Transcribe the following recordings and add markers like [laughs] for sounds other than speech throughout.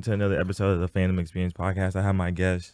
welcome to another episode of the Phantom Experience podcast. I have my guest.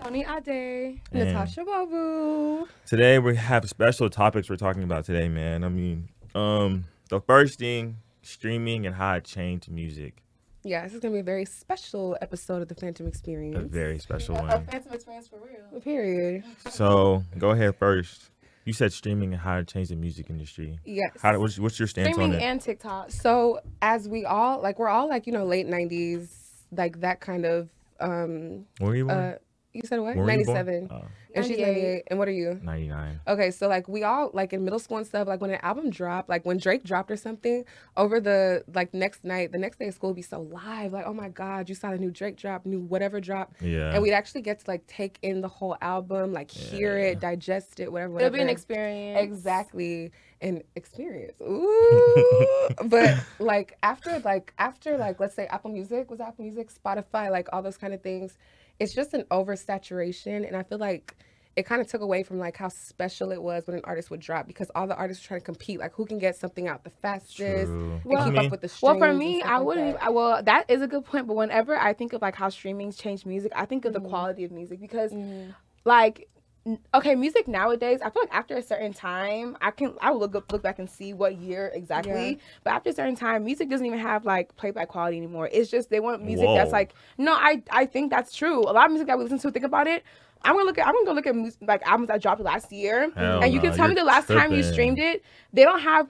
Toni Ade, And- Natasha Babu. Today we have special topics we're talking about today, man. I mean, um, the first thing, streaming and how it changed music. Yeah, this is gonna be a very special episode of the Phantom Experience. A very special A one. phantom experience for real. Period. So go ahead first. You said streaming and how it changed the music industry. Yes. How what's, what's your stance Streaming on it? and TikTok. So as we all like, we're all like you know late '90s, like that kind of. um Where you uh You said what? Where were you born? '97. Oh, And she's 98. '98. And what are you? 99. Okay, so like we all like in middle school and stuff, like when an album dropped, like when Drake dropped or something, over the like next night, the next day of school would be so live, like, oh my God, you saw the new Drake drop, new whatever drop. Yeah. And we'd actually get to like take in the whole album, like hear it, digest it, whatever. It'll be an experience. Exactly. An experience. Ooh. [laughs] but like after like after like let's say Apple Music was Apple Music, Spotify, like all those kind of things, it's just an oversaturation. And I feel like it kind of took away from like how special it was when an artist would drop because all the artists were trying to compete, like who can get something out the fastest Well, keep up with the Well, for me, I like wouldn't. that. Even, well, that is a good point. But whenever I think of like how streaming's changed music, I think of Mm-hmm. the quality of music because, like, n- okay, music nowadays, I feel like after a certain time, I can I will look up, look back and see what year exactly. Yeah. But after a certain time, music doesn't even have like playback quality anymore. It's just they want music that's like no, I I think that's true. A lot of music that we listen to, think about it. I'm gonna look at I'm gonna go look at mus- like albums that dropped last year, Hell and you no, can tell me the last time you streamed it. They don't have.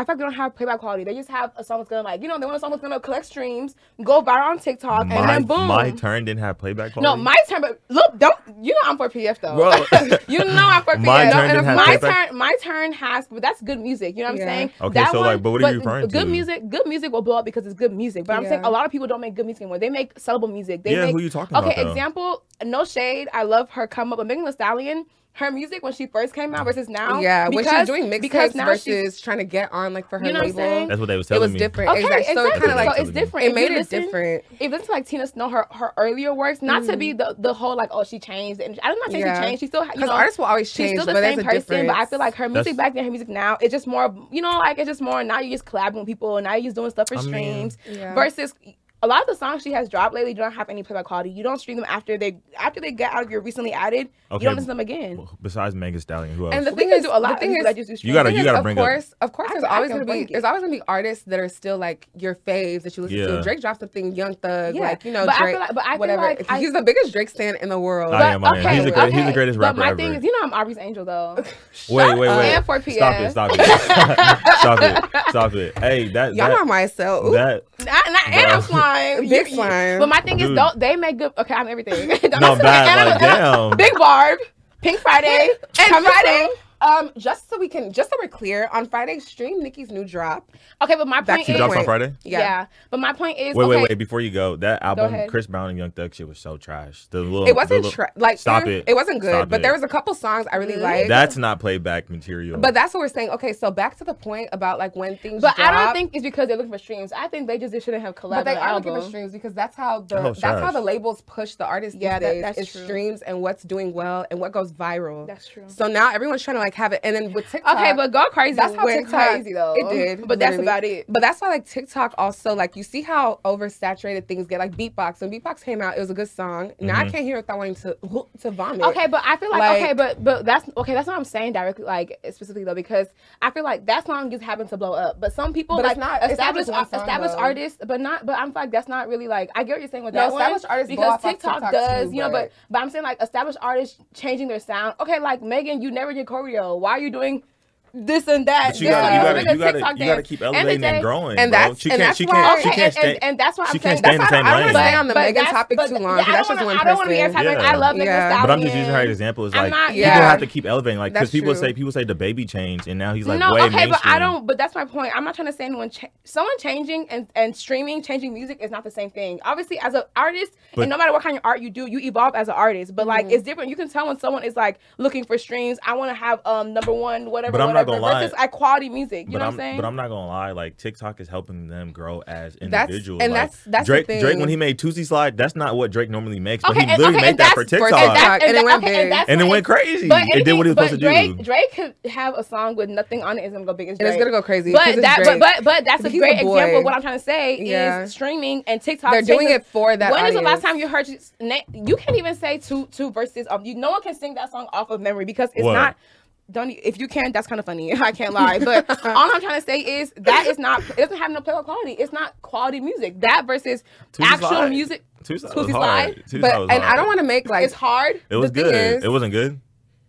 I feel like they don't have playback quality. They just have a song that's gonna like you know they want a song that's gonna collect streams, go viral on TikTok, my, and then boom. my turn didn't have playback quality. no, my turn. But look, don't you know I'm for PF though. Bro. [laughs] you know I'm for PF. My No, turn and didn't if have my playback- turn. My turn has, but that's good music. You know what Yeah. I'm saying? Okay, That so, like, but what are you referring Good to? music. Good music will blow up because it's good music. But I'm saying a lot of people don't make good music anymore. They make sellable music. They yeah, make who you talking Okay, about? though? example, no shade. I love her come up, but Megan Thee Stallion, her music when she first came out versus now. yeah, when she's because- doing because mixtapes now she's- versus trying to get on like for her You know what I'm label, saying? That's what they was telling me. it was me. different. Okay, exactly. So exactly. kind of like so it's different. it made it listen- different. If you listen to like Tina Snow, her her earlier works, not to be mm-hmm. the the whole like oh she changed, and I'm not saying Yeah. she changed. She still you Because know artists will always she's change, still the but same person. difference. But I feel like her music That's- back then, her music now, it's just more you know like it's just more now you're just collabing with people, and now you're just doing stuff for I mean- streams Yeah. versus. A lot of the songs she has dropped lately don't have any playback quality. You don't stream them after they after they get out of your recently added. Okay, You don't listen to them again. Besides Megan Thee Stallion, who else? And the thing is, do a lot the of thing people is, that just do You gotta- you gotta of bring up- course, of course, there's I always can gonna be it. there's always gonna be artists that are still like your faves that you listen Yeah. to. Drake dropped something, Young Thug, Yeah. like you know But I Drake, feel like- but I feel whatever. like I- he's the biggest Drake stan in the world. I am, I am. He's the great- he's the greatest but rapper my ever. thing is, you know, I'm Aubrey's angel though. [laughs] wait, wait, wait. And for Stop it! Stop it! [laughs] stop it! Stop it! Hey, that Y'all are myself. That Not, not, and I'm Bruh. Slime. Big You- you- But my thing is, don't they make good? Okay, I'm everything. [laughs] Don't no bad. and Like damn. Big Barb, Pink Friday, and coming Friday, soon. Um, just so we can, just so we're clear, on Friday, stream Nicki's new drop. Okay, but my Back point to She is, drops on. Friday. yeah. Yeah. But my point is, Wait, okay, wait, wait! Before you go, that album, ahead. Chris Brown and Young Thug shit was so trash. The little, It wasn't little- tra- like Stop it. It wasn't good, Stop but it. there was a couple songs I really Mhm. liked. That's not playback material. but that's what we're saying. Okay, so back to the point about like when things. But I don't think it's because they're looking for streams. I think they just they shouldn't have collabed But they on the are looking for streams because that's how the Oh, that's how the labels push the artists. Yeah, these that- days, that's is true. streams and what's doing well and what goes viral. That's true. So now everyone's trying to like have it, and then with TikTok. Okay, but go crazy. That's how went TikTok- crazy though. it did, But that's about it. But that's why like TikTok also like you see how oversaturated things get. Like beatbox. When beatbox came out, it was a good song. Now I Mhm. can't hear it without wanting to [laughs] to vomit. Okay, but I feel like, Like- okay, but but that's okay. That's what I'm saying directly, like specifically though, because I feel like that song just happened to blow up. But some people But like it's not- it's not established song, established though. artists, but not. But I'm like that's not really like I get what you're saying with No, that one established artists because TikTok, TikTok does, too, you know. But but- but I'm saying like established artists changing their sound. Okay, like Megan, you never did choreo. So why are you doing? This and that. But you gotta, you gotta, Make a you gotta, you gotta keep elevating and growing, And bro. that's- she and can't, that's she why- can't, she can't and, stay. and, and that's why I'm can't saying stay in the That's same why I don't wanna stay on the But Megan topic too long. I that's don't just wanna- one I don't want to be person. anti I love Megan Yeah. Thee But I'm just using her as Stallion. an example. It's like not- people Yeah. have to keep elevating, like because people say people say the baby changed, and now he's like no, way okay, but. I don't. But that's my point. I'm not trying to say anyone. Someone changing and, and streaming, changing music is not the same thing. Obviously, as an artist, and no matter what kind of art you do, you evolve as an artist. But like, Mhm. it's different. You can tell when someone is like looking for streams. I want to have um number one, whatever. But I'm not not gonna lie. versus like quality music. You but know I'm what I'm saying? but I'm not gonna lie. Like TikTok is helping them grow as That's- individuals. and Like, that's- that's the Drake. thing. Drake when he made Tootsie Slide, that's not what Drake normally makes. But Okay, he and- literally okay, made and that for TikTok, and and, that's- and it went okay, big. that's it went crazy. But it did what he was but supposed to do. Drake could have a song with nothing on it. It's gonna go big as And it's gonna go crazy. 'cause But that, but, but but that's a a great boy. example. of What I'm trying to say is streaming and TikTok. they're doing it for that. when is the last time you heard? You can't even say two two verses of you. No one can sing that song off of memory because it's not. Don't if you can, that's kind of funny. [laughs] I can't lie, but [laughs] all I'm trying to say is that is not. It doesn't have no playback quality. It's not quality music. That versus Tootsie actual Slide. music. Tootsie Slide Tootsie was hard. Slide? Tootsie But and I don't want to make like It's hard. It was the good. is- it wasn't good.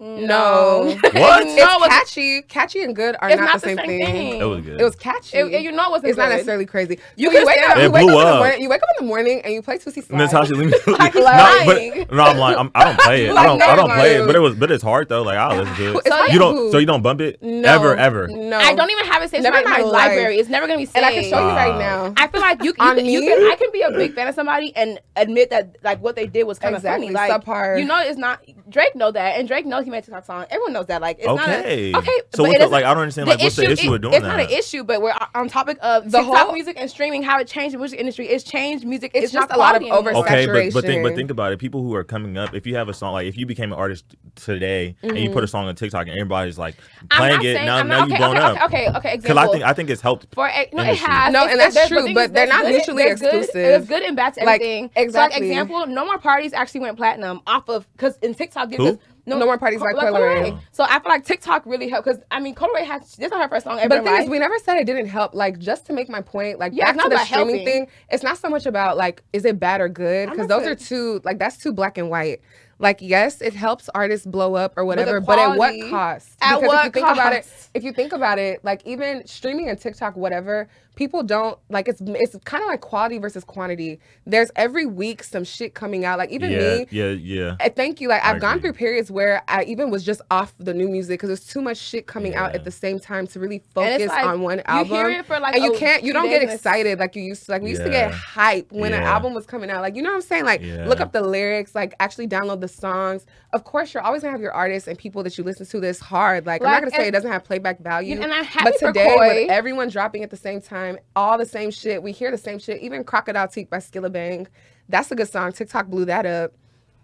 No. What? [laughs] No, It's it's- catchy. Catchy and good are It's not, the same, thing. It was good. It was catchy. It- it- you know it wasn't It's not necessarily crazy. You You, can wake stand up. up. You It wake blew up in the up. morning. You wake up in the morning and you play Tootsie Slide. Natasha, leave me. [laughs] Like, no, but no, I'm like, I'm, I don't play it. I Like, don't, I don't no, play it. no. But it was, but it's hard though. Like I'll listen to it. It's like you don't, boo. so you don't bump it No, ever, ever. No. I don't even have it saved in my, my my library. It's never gonna be saved. And I can show you right now. I feel like you, you, can, you can I can be a big fan of somebody and admit that like what they did was kind of Exactly, funny. Like subpar. you know, it's not Drake know that, and Drake knows he made a TikTok song. Everyone knows that. Like it's Okay. not a, okay. So but what's it the, like? I don't understand. Like, what's the issue it- with doing It's that? It's not an issue, but we're on topic of The TikTok whole- music and streaming. How it changed the music industry. It's changed music. It's It's, just not a lot of quality anymore. over- Okay, but but think but think about it. People who are coming up, if you have a song like if you became an artist today and you put a song on TikTok and everybody's like Mm-hmm. I'm playing not it, saying- now I'm now you okay, blown okay, up. Okay, okay, okay. Because I think I think it's helped. For a, no, it has. No, and that's true, but they're not good- mutually exclusive. It's good and bad to everything. exactly. Example, No More Parties actually went platinum off of because in TikTok. Who? No More Parties by Coi Leray. So I feel like TikTok really helped because I mean, Coi Leray has this is not her first song ever. But the in thing is, we never said it didn't help. Like, just to make my point, like Yeah, back it's to not the streaming helping. thing, it's not so much about like, is it bad or good? Because those are saying- two, like, that's too black and white. Like, yes, it helps artists blow up or whatever, but, at what cost? at because if you think about it, if you think about it, like even streaming and TikTok, whatever, people don't like. It's it's kind of like quality versus quantity. There's every week some shit coming out. Like even yeah, me, yeah, yeah. I thank you. Like I I've gone agree. through periods where I even was just off the new music because there's too much shit coming out at the same time to really focus like, on one you album. hear it for, like, and you can't, you don't get days and it's- excited like you used to. Like we used to get hype when an album was coming out. Like you know what I'm saying? Like Yeah. look up the lyrics, like actually download the songs. Of course, you're always gonna have your artists and people that you listen to this hard. Like, I'm not gonna say it doesn't have playback value. and I'm happy but for today, Coi. with everyone dropping at the same time, all the same shit, we hear the same shit. Even Crocodile Teeth by Skillibeng, that's a good song. TikTok blew that up.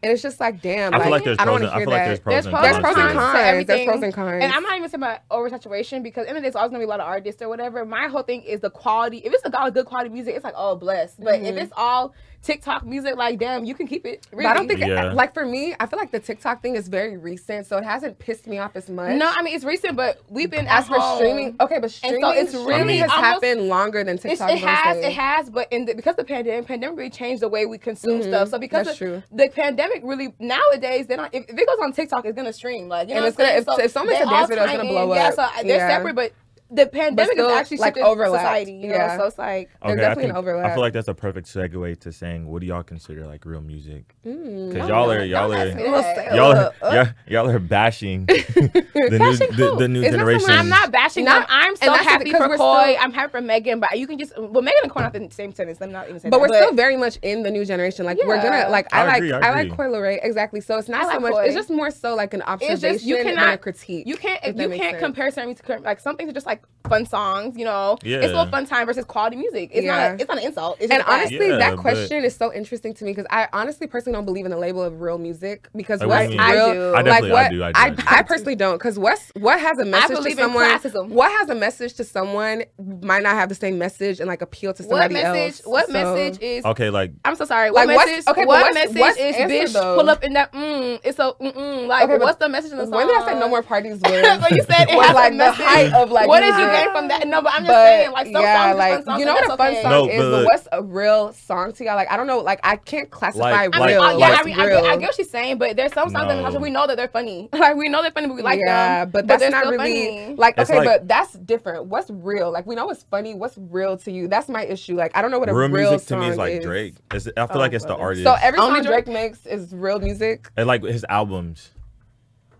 And it's just like, damn, I feel like like, there's I don't pros. want And, to I hear feel like that. there's pros There's and pros There's cons. pros to and cons. cons. to There's everything. pros and cons. And I'm not even saying about oversaturation because in the day, it's always gonna be a lot of artists or whatever. My whole thing is the quality. If it's a god good quality music, it's like oh blessed. But if mm-hmm. it's all TikTok music, like damn, you can keep it. But I don't think, Yeah. like for me, I feel like the TikTok thing is very recent, so it hasn't pissed me off as much. No, I mean it's recent, but we've been as for streaming, okay, but streaming, it's streaming really has almost- happened longer than TikTok. It has, it has, but in the, because the pandemic, pandemic really changed the way we consume stuff. So because Mm-hmm. That's of- true. the pandemic really nowadays they don't. If, if it goes on TikTok, it's gonna stream. Like you know, And what it's gonna- saying? if- if someone makes a dance all video, it's gonna in. blow Yeah, up. so they're Yeah. separate, but the pandemic still, has actually like, shifted overlapped. society. You Yeah. know, so it's like There's Okay, definitely I an think, overlap. I feel like that's a perfect segue to saying what do y'all consider like real music? Mm. Because Oh, y'all are don't y'all ask are me Little that. y'all are, y'all, y'all are bashing the new the, the new It's generation. I'm not bashing Not- them. I'm and so that's happy because for we're Coi. still- I'm happy for Megan, but you can just well, Megan and Coi not the same sentence. I'm not even saying But that. we're still very much in the new generation. Like we're gonna like I, I like agree, I I, like agree. Coi Leray exactly. So it's not I so like much. It's just more so like an observation It's just you than a cannot critique. You can't you can't compare certain music to like some things are just like fun songs. You know, Yeah. it's a little fun time versus quality music. It's Yeah. not. A, it's not an insult. It's And just a fact. honestly, Yeah, that but- question is so interesting to me because I honestly personally don't believe in the label of real music because Like, what what's do real. I do. I like definitely- I what do, I do, I do. I personally don't because what's what has a message to believe in someone, what has a message to someone might not have the same message and like appeal to what somebody message? else. What So- message is? Okay, like I'm so sorry. Like, What what's- message? okay, but what what's- message what's is bitch though? pull up in that? Mm, it's a mm, mm, like Okay, what's the message in the song? When did I say no more parties? [laughs] Was, But you said it was has a like the height of like what did you music. from that? No, but I'm just But saying like some yeah, songs like fun songs. you know what a fun okay. song No, is, but- but what's a real song to y'all? Like I don't know, like I can't classify Like- I mean, real. oh, yeah, what's I mean, I real. get, I get what she's saying, but there's some songs in the culture we know that they're funny. [laughs] Like we know they're funny, but we like yeah, them. but that's they're not really funny. like okay, like- but that's different. What's real? Like we know what's funny. What's real to you? That's my issue. Like I don't know what a real real, music to song me is like. Drake. It's, I feel Oh, like it's the artist. So every song Drake? Drake makes is real music. and like his albums.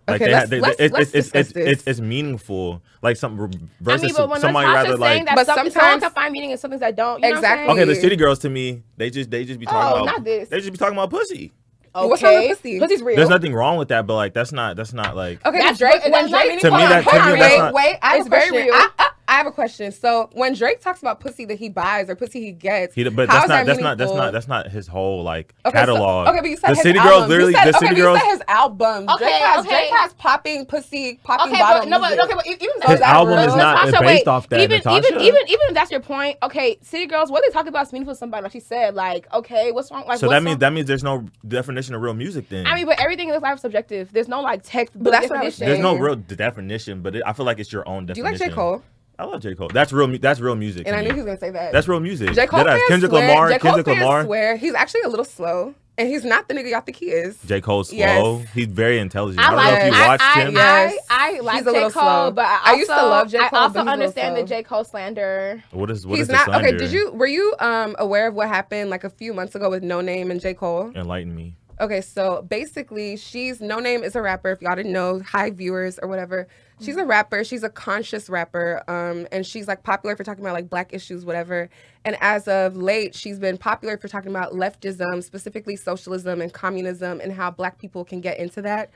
Like okay, they, let's, they, they, let's, it, let's it, it, it's meaningful. Like something versus I mean, but when somebody rather like. That but sometimes I find meaning in some things I don't. You exactly. okay, the city girls to me, they just they just be talking oh, about. not this. They just be talking about pussy. Okay. What's wrong with pussy? Pussy's real. There's nothing wrong with that, but like that's not that's not like. Okay, that's Drake. When Drake, to me, that, to me that's not. Wait, wait, I it's very real. I have a question. So when Drake talks about pussy that he buys or pussy he gets, he, but that's not that that's not that's not that's not his whole like okay, catalog. So, okay, but you said the his city girls literally said, the okay, city girls. You said his album. Okay, Drake has, okay. Drake has popping pussy, popping okay, bottom. But, no, but, okay, but even so his album is not based off that. Even even even even if that's your point. Okay, city girls, what they talk about is meaningful to somebody. Like she said, like okay, what's wrong? Like so that means that means there's no definition of real music then. I mean, but everything in this life is subjective. There's no like text. But that's definition. There's no real definition, but I feel like it's your own definition. Do you like J Cole? I love J Cole. That's real. That's real music. And I knew he was gonna say that. That's real music. J Cole fans uh, Kendrick swear. Lamar. J. Cole Kendrick fans Lamar. Swear he's actually a little slow. And he's not the nigga y'all think he is. J. Cole's slow. Yes. He's very intelligent. I, I don't like, know if you watched I, him. I, I, I like J. Cole, slow. but I, also, I used to love J. Cole. I also understand the J. Cole slander. What is what he's is not okay? Did you were you um aware of what happened like a few months ago with Noname and J. Cole? Enlighten me. Okay, so basically, she's Noname is a rapper. If y'all didn't know, hi viewers or whatever. She's a mm-hmm. rapper. She's a conscious rapper, um, and she's like popular for talking about like black issues, whatever. And as of late, she's been popular for talking about leftism, specifically socialism and communism, and how black people can get into that.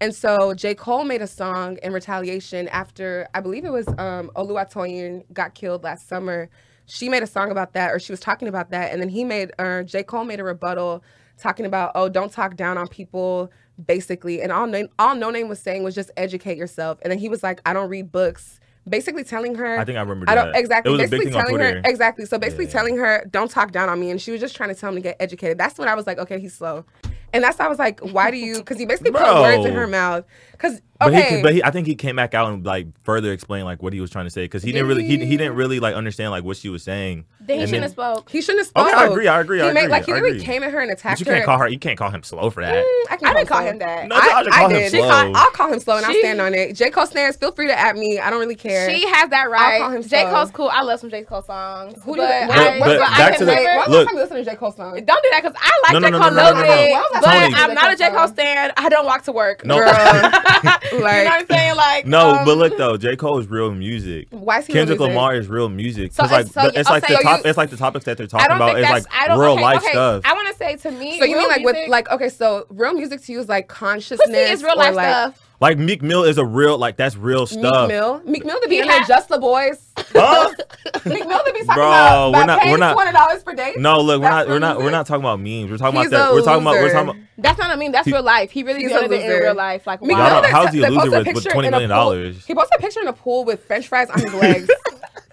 And so J. Cole made a song in retaliation after I believe it was um, Oluwatoyin got killed last summer. She made a song about that, or she was talking about that, and then he made uh, J. Cole made a rebuttal talking about, oh, don't talk down on people, basically. And all name, all Noname was saying was just educate yourself. And then he was like, I don't read books. Basically telling her, I think I remember. I don't that. exactly. basically telling her exactly. So basically yeah. telling her, don't talk down on me, and she was just trying to tell him to get educated. That's when I was like, okay, he's slow. And that's I was like, why do you? Because he basically put words in her mouth. Because but okay. he, but he, I think he came back out and like further explained like what he was trying to say because he didn't really, he, he didn't really like understand like what she was saying. Then he shouldn't have spoke. He shouldn't have spoke. Okay, I agree. I agree. He I agree, like he really came at her and attacked but you her. You can't call her. You can't call him slow for that. Mm, I, didn't call him that. No, I, I, I call did. him slow. Call, I'll call him slow and she, I'll stand on it. J Cole stands. Feel free to at me. I don't really care. She has that right. I'll call him slow. J Cole's cool. I love some J Cole songs. Who do you but, back to the look. Listen to J Cole songs. Don't do that because I like J Cole a little bit, but I'm not a J Cole stan. I don't walk to work. No. [laughs] [laughs] Like, you know what I'm saying? Like, no, um, but look though, J Cole is real music. Why is he Kendrick music? Lamar is real music. So, like, so, it's like the top, you, it's like the topics that they're talking about is like I don't, real okay, life okay, stuff. I want to say to me, so you mean like music? with like okay, so real music to you is like consciousness. Pussy is real life stuff. Like Meek Mill is a real like that's real stuff. Meek Mill, Meek Mill to be in just the boys. Huh? [laughs] Meek Mill to be talking Bro, about, about we're not, paying we're not, twenty dollars per day. No, look, we're not we're not we're not talking about memes. We're talking He's about that. We're talking about we're talking about. That's not a meme. That's he, real life. He really did it in real life. Like. Meek Mill, how's he a loser with, with twenty million dollars? He posted a picture in a pool with French fries on his [laughs] legs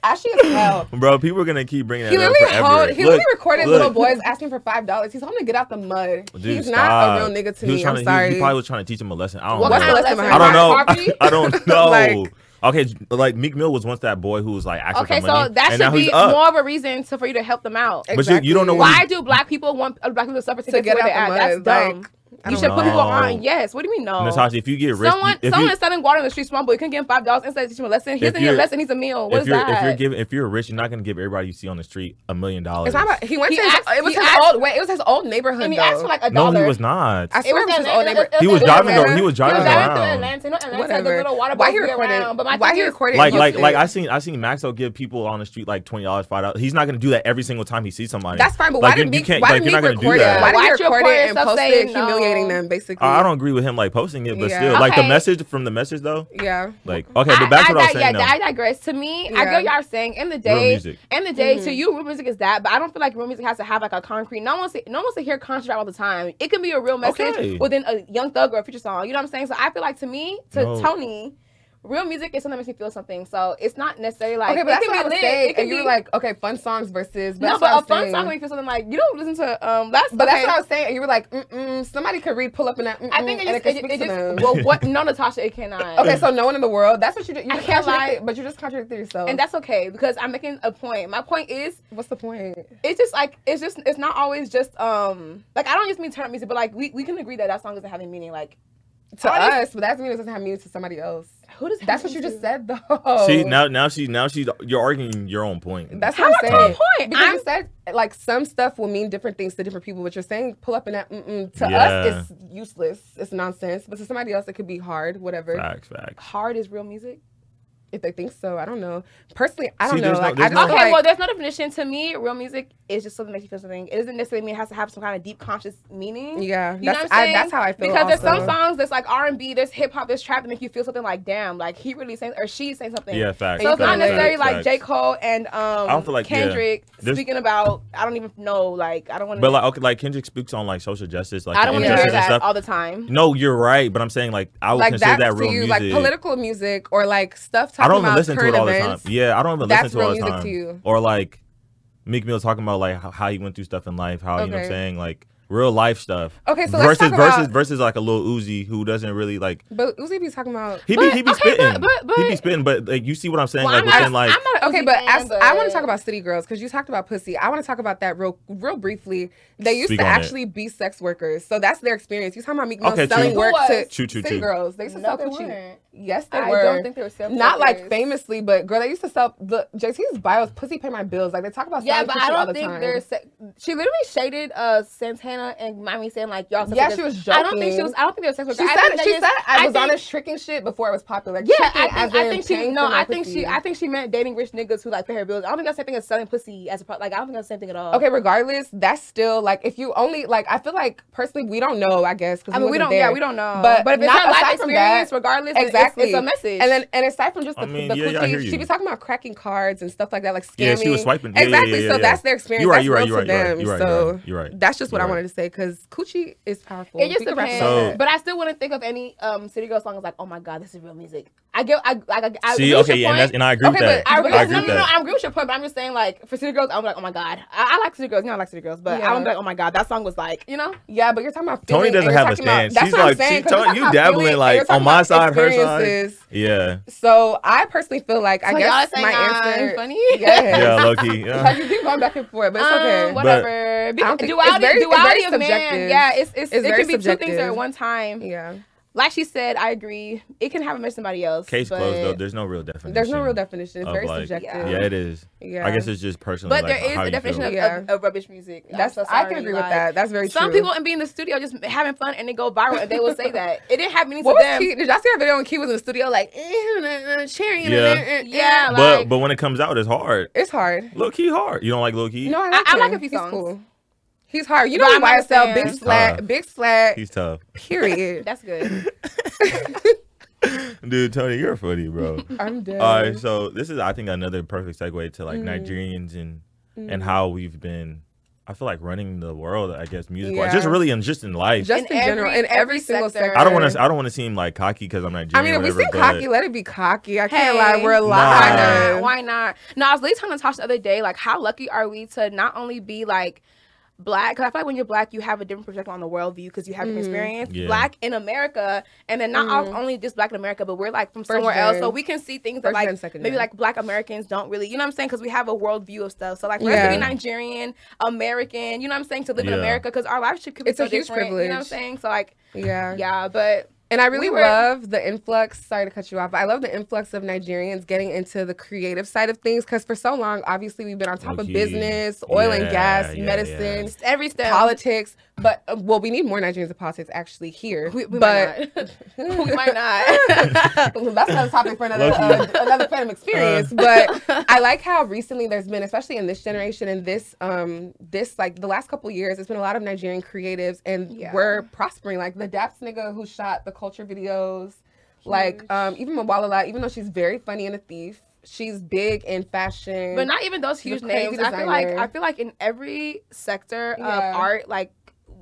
ashy as hell. Bro, people are gonna keep bringing that he up forever. Hold, he look, literally recorded look. little boys asking for five dollars. He's home to get out the mud. Dude, He's stop. not a real nigga to he me. Trying I'm sorry. He, he, probably was trying to teach him a lesson. I don't what know. Kind of lesson? I don't know. I, [laughs] I don't [laughs] know. like, Okay, like Meek Mill was once that boy who was like asking okay, for money. Okay, so that should be more of a reason to, for you to help them out. Exactly. But you, you don't know why he, do black people want black people to suffer to, to get, get out the mud. That's dumb. Like, you should know. put people on. Yes. What do you mean no? Natasha, if you get rich, someone you, someone you, is selling water in the street small, boy, you can give five dollars and say you're lesson. Here's in your lesson. He's a meal. What is that? If you're giving, if you're rich, you're not gonna give everybody you see on the street a million dollars. It's not about, he went he to asked, it was his asked, old wait, it was his old neighborhood. And he though. asked for like a dollar. No, he was not. I swear it was his old neighborhood. He was driving. He was driving around. Atlanta. Atlanta has little water Why he recorded? But why he recorded? Like like like I seen I seen Maxo give people on the street like twenty dollars, five dollars. He's not gonna do that every single time he sees somebody. That's fine. But why did Meek? Why did Meek record it? Why did you record it and post it? Humiliating them basically. I, don't agree with him like posting it, but yeah. still, okay. like the message from the message though. Yeah. Like okay, but back to what I, was saying. Yeah. I digress. To me, yeah. I get y'all saying in the day, in the day, mm-hmm. to you, real music is that, but I don't feel like real music has to have like a concrete. No one wants to, no one wants to hear country all the time. It can be a real message okay. within a Young Thug or a future song. You know what I'm saying? So I feel like to me, to no. Toni real music is something that makes me feel something. So it's not necessarily like okay, but that's what I'm saying. And be... You were like, okay, fun songs versus. But no, but a fun song makes me feel something like you don't listen to um last. But okay. that's what I was saying. And you were like, mm somebody could read pull up in that. I think it just, it, it, it just well, what? [laughs] No, Natasha, it cannot. okay, so no one in the world. That's what you do. You I can't lie, but you just contradicted yourself, and that's okay because I'm making a point. My point is, what's the point? It's just like it's just it's not always just um like I don't just mean turn up music, but like we we can agree that that song doesn't have any meaning like to us, but that means it doesn't have meaning to somebody else. Who does that's what you just said though? See now, now she now she's you're arguing your own point. That's what How I'm saying. Point? Because I'm... you said like some stuff will mean different things to different people, but you're saying pull up in that mm-mm. to yeah. us it's useless, it's nonsense, but to somebody else it could be hard, whatever. Facts, facts. Hard is real music if they think so. I don't know. Personally, I don't See, know. there's no- like, I just no- Okay, like, well, there's no definition to me. Real music is just something that makes you feel something. It doesn't necessarily mean it has to have some kind of deep conscious meaning. yeah, You know that's what I'm I, saying? that's how I feel. Because there's some songs that's like R and B, there's hip hop, there's trap that make you feel something like, damn, like he really saying or she's saying something. Yeah, facts. So it's not necessarily facts, like J. Cole and um don't feel like- Kendrick There's- speaking about I don't even know, like I don't want to But like, okay, like Kendrick speaks on like social justice, like I don't want to hear and that stuff. all the time. No, you're right, but I'm saying like I would like consider that's that real music. like political music or like stuff talking I don't even listen to it all the time. Yeah, I don't even listen to it all the time. Or like Meek Mill talking about like how, how he went through stuff in life, how you know what I'm saying, like real life stuff. Okay, so let's versus talk versus about- versus like a Lil Uzi who doesn't really like But Uzi be talking about. he But- be he be okay, spitting. but- but- he be spitting, but like you see what I'm saying, Well, like I'm not, like I'm not an Okay, Uzi but fan, as, I want to talk about City Girls because you talked about pussy. I want to talk about that real, real briefly. They used Speak to on it. actually be sex workers, so that's their experience. You talking about Meek Mill Okay, selling true. work to was? True, true, City true. Girls? They used to No, sell they coochie. weren't. Yes, they I were. don't think they were self Not like famously, but girl, they used to sell the JT's bios. Pussy pay my bills. Like they talk about Yeah, but I don't think time. there's. She literally shaded uh Santana and Miami saying like y'all. Yeah, sex she workers. was I don't think she was. I don't think they were sex workers. She I said think she said I was think- on this tricking shit before it was popular. Like, Yeah, tricking I as think, I think she no, I think she. I think she meant dating rich niggas who like pay her bills. I don't think that's the same thing as selling pussy as a pro- like I don't think that's the same thing at all. Okay, regardless, that's still like if you only like I feel like personally we don't know. I guess because I mean we don't There. yeah we don't know. But, but if it's not her life experience, that, regardless, exactly, it's, a message. And then and aside from just the, I mean, the yeah, yeah, I hear coochie, you. she was talking about cracking cards and stuff like that, like scamming. Yeah, she was swiping. Yeah, yeah, exactly. so that's their experience. You're right, That's you're right, real you're to right, you're right, them. you're right, so you're right, that's just what You're I right. wanted to say because coochie is powerful. It just We could wrap depends. So- but I still wouldn't think of any um city girl songs like, oh my god, this is real music. I get, I, I, I, I see, agree okay, yeah, and, that's, and I agree Okay, with that. but I I agree, agree no, with no, no, that. I agree with your point, but I'm just saying, like, for City Girls, I'm like, oh my god, I, I like City Girls, you know, I like City Girls, but Yeah. I don't be like, oh my god, that song was like, you know, Yeah, but you're talking about Toni doesn't have a talking about- stance. that's She's what I'm like, saying, she 'cause you're Toni- you dabbling, like, on my side, her side. yeah, So I personally feel like I So guess y'all my I'm answer. funny? [laughs] Yes. yeah, low key. Like you keep going back and forth, but it's Um, okay. whatever. I don't think- duality, it's very- duality of man. subjective. Yeah, it's, it's, It's it very can be two things subjective. at one time. yeah. Like she said, I agree. It can happen to somebody else. Case but, closed though. There's no real definition. There's no real definition. It's very like- subjective. Yeah, it is. Yeah. I guess it's just personal. But like, there is how a definition of, Yeah. of, of rubbish music. I'm That's so I can sorry, agree with that. That's very true. Some true. people and be in the studio just having fun and they go viral and they will say that. It didn't have meaning What to was them. Key? Did y'all see that video when Key was in the studio like eh, eh, eh, eh cheering? Yeah. Yeah, But like- but when it comes out, it's hard. It's hard. Low key hard. You don't like low key? No, I I- like, I like a few He's songs. Cool. He's hard. You But know I'm not a YSL, big He's flat, tough. big flat. He's tough. Period. That's good. [laughs] Dude, Toni, you're funny, bro. I'm dead. All right, so this is I think another perfect segue to like Mm. Nigerians and Mm. and how we've been. I feel like running the world. I guess music wise, Yeah. just really in just in life. Just in, In general, every- in every, every single sector. sector. I don't want to. I don't want to seem like cocky because I'm Nigerian. I mean, or if we whatever, seem cocky, let it be cocky. I can't lie. We're Nah. Why not? alive. Why not? No, I was literally telling Natasha the other day, like, how lucky are we to not only be like black? Because I feel like when you're black, you have a different perspective on the worldview because you have different Mhm. experience. Yeah. Black in America, and then not all- Mhm. only just black in America, but we're like from First somewhere else, gen. so we can see things First that like maybe gen. like black Americans don't really, you know what I'm saying? Because we have a worldview of stuff. So like for us to be Yeah. Nigerian, American, you know what I'm saying? To live in America, because our life should be It's so a huge different. You know what I'm saying? So like, Yeah. yeah, but And I really We were- love the influx. Sorry to cut you off, but I love the influx of Nigerians getting into the creative side of things because for so long, obviously, we've been on top of business, oil and gas, yeah, medicine, yeah. every step. politics. But uh, well, we need more Nigerians in politics actually here. We, we but might not. [laughs] we might not. Well, [laughs] that's another topic for another Low-key. uh, another Phantom experience. but [laughs] I like how recently there's been, especially in this generation and this um this like the last couple years, there's been a lot of Nigerian creatives and Yeah. we're prospering. Like the Daps nigga who shot the culture videos, like um even Mowalola, even though she's very funny and a thief, she's big in fashion. But not even those huge crazy names. I feel like. I feel like in every sector Yeah. of art, like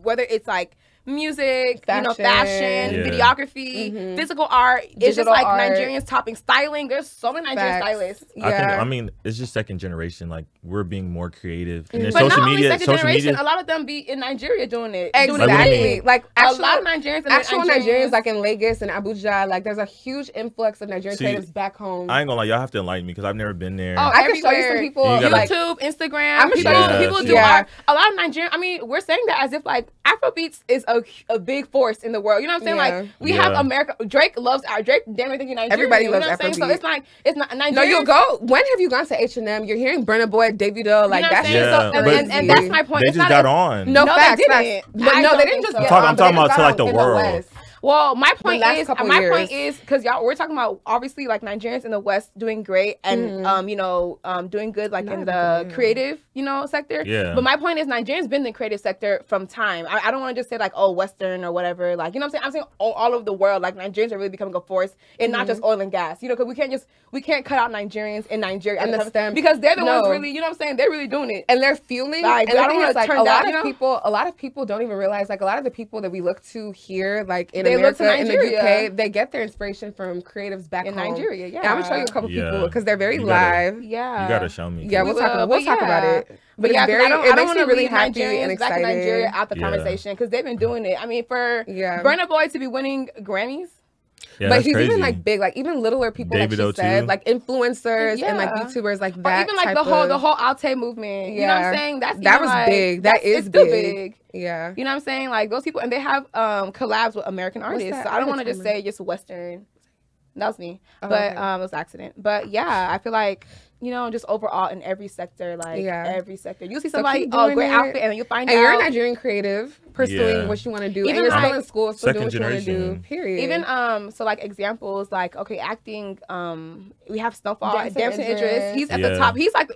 whether it's like music, you know, Fashion. fashion, Yeah. videography, Mhm. physical art, it's just like art. Nigerians topping styling. There's so many Nigerian Facts. stylists. Yeah. I think I mean it's just second generation. Like we're being more creative, and then Mhm. But social not media, only second social generation, media. a lot of them be in Nigeria doing it. Doing it Like, what exactly. mean? Like a lot of Nigerians and actual Nigerians, Nigerians like in Lagos and Abuja, like there's a huge influx of Nigerian See, creatives back home. I ain't gonna lie, y'all have to enlighten me because I've never been there. Oh, I can show you some people You gotta- YouTube, Instagram. I'ma people, show you some- people do art. A lot of Nigerian. I mean, we're saying that as if like Afrobeats is a, a big force in the world. You know what I'm saying? Yeah. Like we have America. Drake loves our Drake. Damn everything in Nigeria. Everybody you know loves what I'm saying? So it's like it's not Nigeria. No, you'll go. When have you gone to H and M? You're hearing Burna Boy, Davido, like know what that I'm shit. saying? yeah, So- and- but and- and that's my point. They It's just got a- on. No, No, they didn't. facts. But no, they didn't just so. get I'm talking- on, I'm talking about to, like, the world. West. Well, my point is, my years. point is, because y'all, we're talking about obviously like Nigerians in the West doing great and Mhm. um, you know, um, doing good like Not in the couple, yeah. creative, you know, sector. Yeah. But my point is, Nigerians been in the creative sector from time. I, I don't want to just say like, oh, Western or whatever. Like, you know what I'm saying? I'm saying all, all over the world, like Nigerians are really becoming a force, and not Mm-hmm. just oil and gas. You know, because we can't just we can't cut out Nigerians in Nigeria And at the STEM. because they're the ones really, you know what I'm saying? They're really doing it. and they're fueling. Like, and I don't thing wanna like turn a lot down, of you know? people, a lot of people don't even realize like a lot of the people that we look to here, like in They look to America, in the UK, they get their inspiration from creatives back In home. Nigeria, yeah. And I'm gonna show you a couple Yeah. people because they're very You gotta- live. Yeah. You gotta show me. Yeah, We we'll talk. will, We'll talk about it. But, But it's very, I don't, it I don't makes want me to really leave happy Nigerians and back in. Nigeria out the Yeah. conversation because they've been doing it. I mean, for Yeah. Burna Boy to be winning Grammys, Yeah, but that's he's crazy. even like big, like even littler people, Davido, like she said, like influencers and like YouTubers, like or that. even like type the whole of- the whole Alte movement. You know what I'm saying? That's That was like, big. That's- it's big. big. Yeah. You know what I'm saying? Like those people, and they have um collabs with American artists. So I don't want to just say just Western. That was me, Oh, but okay. um, it was an accident. But yeah, I feel like you know, just overall in every sector, like Yeah. every sector, you see somebody, keep oh, doing great it. outfit, and then you find And out you're a Nigerian creative, pursuing Yeah. what you want to do, Even and you're still in school, still doing Second what you want to do. Period. Even um, so like examples like okay, acting. Um, we have Snowfall, Damson Damson Idris. Idris. He's at Yeah. the top. He's like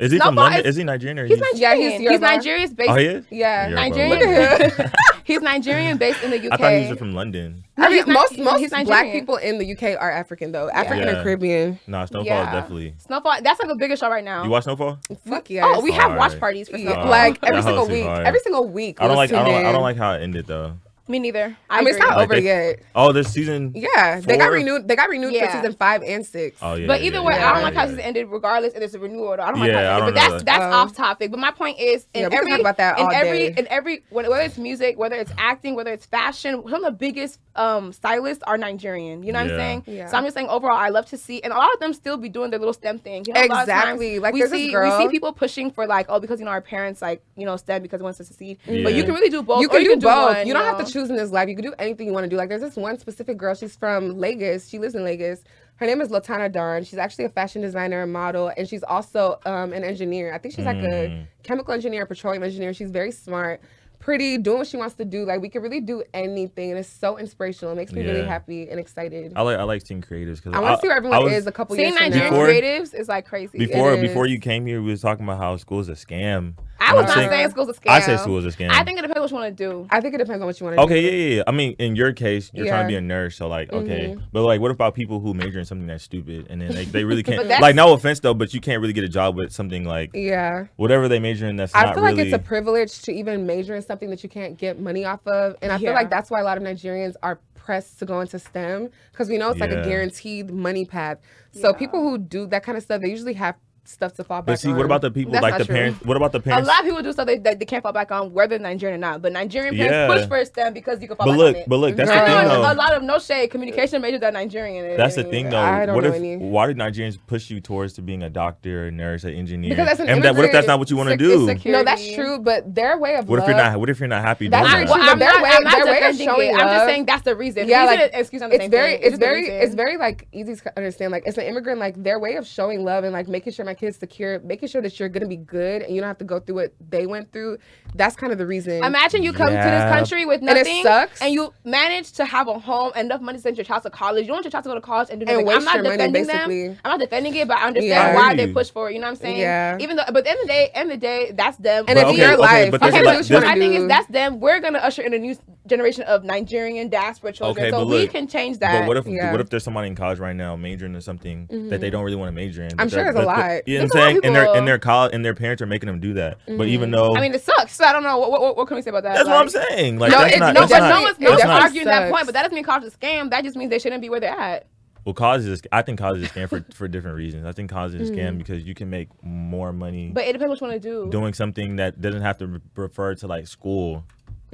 Is he from London? is- Is he Nigerian or he's he's- Yeah, Nigerian. he's he's, Yoruba. Nigerian's based. Oh, he is. yeah, Yoruba. Nigerian. [laughs] [laughs] he's Nigerian based in the UK. I thought he was from London. No, I mean, not- most most he's black people in the UK are African though, African Yeah. or Caribbean. Nah, Snowfall Yeah. definitely. Snowfall. That's like the biggest show right now. You watch Snowfall? Fuck oh, yes. Oh, we have watch Alright. parties for Yeah, like every single house is week. fire. Every single week. I don't like. I don't. I don't like how it ended though. Me neither. I mean, it's not Like over they- yet. Oh, this season. Yeah, they got renewed. They got renewed Yeah. for season five and six. Oh yeah. But either yeah, way, yeah, I don't like yeah, how yeah. it's ended, regardless and it's a renewal. I don't like Yeah, how I don't ended. But that's that. that's Um, off topic. But my point is, in Yeah, we every talk about that in all every day. in every whether it's music, whether it's acting, whether it's fashion, some of the biggest um stylists are Nigerian. You know what Yeah. I'm saying? Yeah. So I'm just saying overall, I love to see, and a lot of them still be doing their little STEM thing. You know, a lot of times Exactly. Like, we see we see people pushing for like oh because you know our parents like you know STEM because they want us to succeed. But you can really do both. you can do both. you don't have to choose in this life. You can do anything you want to do. Like there's this one specific girl. She's from Lagos. She lives in Lagos. Her name is Latana Darn. She's actually a fashion designer and model, and she's also um, an engineer. I think she's like a Mm. chemical engineer, petroleum engineer. She's very smart, pretty, doing what she wants to do. Like we can really do anything, and it's so inspirational. It makes me really happy and excited. I like. I like seeing creatives because I want to see where everyone is a couple Seeing years from Nigerian. Before- creatives is like crazy. Before It before you came here, we was talking about how school is a scam. I You know was not I'm saying school's a scam. I say school's is a scam. I think it depends what you want to do. I think it depends on what you want to Okay, do. yeah, yeah, yeah. I mean, in your case, you're trying to be a nurse, so like, okay. Mhm. But like, what about people who major in something that's stupid and then they, they really [laughs] can't? like, no offense though, but you can't really get a job with something like Yeah. whatever they major in. That's I not feel really. like it's a privilege to even major in something that you can't get money off of. And I feel like that's why a lot of Nigerians are pressed to go into STEM because we know it's like a guaranteed money path. So Yeah. people who do that kind of stuff, they usually have stuff to fall back but see, on. what about the people That's like the true. parents? What about the parents? A lot of people do stuff they, that they can't fall back on, whether Nigerian or not. But Nigerian parents Yeah. push for STEM because you can fall but back look, on it. but look, that's Girl. the thing though. a lot of no shade communication majors are Nigerian. That's the thing though. I don't what know if any. why did Nigerians push you towards to being a doctor, a nurse, an engineer? Because as an and that, what if that's not what you want to do? it's No, that's true, but their way of What if love, you're not? What if you're not happy That's doing very that? Well, I'm Their way- their way of showing it. I'm just saying that's the reason. Yeah, Reason like, and excuse on the it's very it's very it's very like easy to understand like it's an immigrant like their way of showing love and like making sure my kids secure making sure that you're gonna be good and you don't have to go through what they went through that's kind of the reason Imagine you come to this country with nothing, And it nothing, sucks. and you manage to have a home, enough money to send your child to college. You don't want your child to go to college and do And waste I'm not your money, defending basically. them. I'm not defending it, but I understand Yeah. why they push for it. You know what I'm saying? Yeah. Even though, but at the end of the day, end of the day, that's them. and But it's okay, your okay, life but you there's Okay, a can but what you I think do is that's them. We're gonna usher in a new generation of Nigerian diaspora children, Okay, so but we can change that. But what if Yeah. what if there's somebody in college right now majoring in something that they mm-hmm. don't really want to major in? but I'm sure they're- there's a but- lot. You know what I'm saying? And their people- and their college and their parents are making them do that. But mm-hmm. even though I mean, it sucks. So I don't know. What, what, what can we say about that? that's what I'm saying. Like No, that's it- not. no, that's but not, no one's, no that's one's not- arguing that point. But that doesn't mean college is a scam. That just means they shouldn't be where they're at. Well, college is. I think college is a scam for for different reasons. I think college is a scam mm-hmm. because you can make more money But it depends what you want to do. doing something that doesn't have to refer to like school.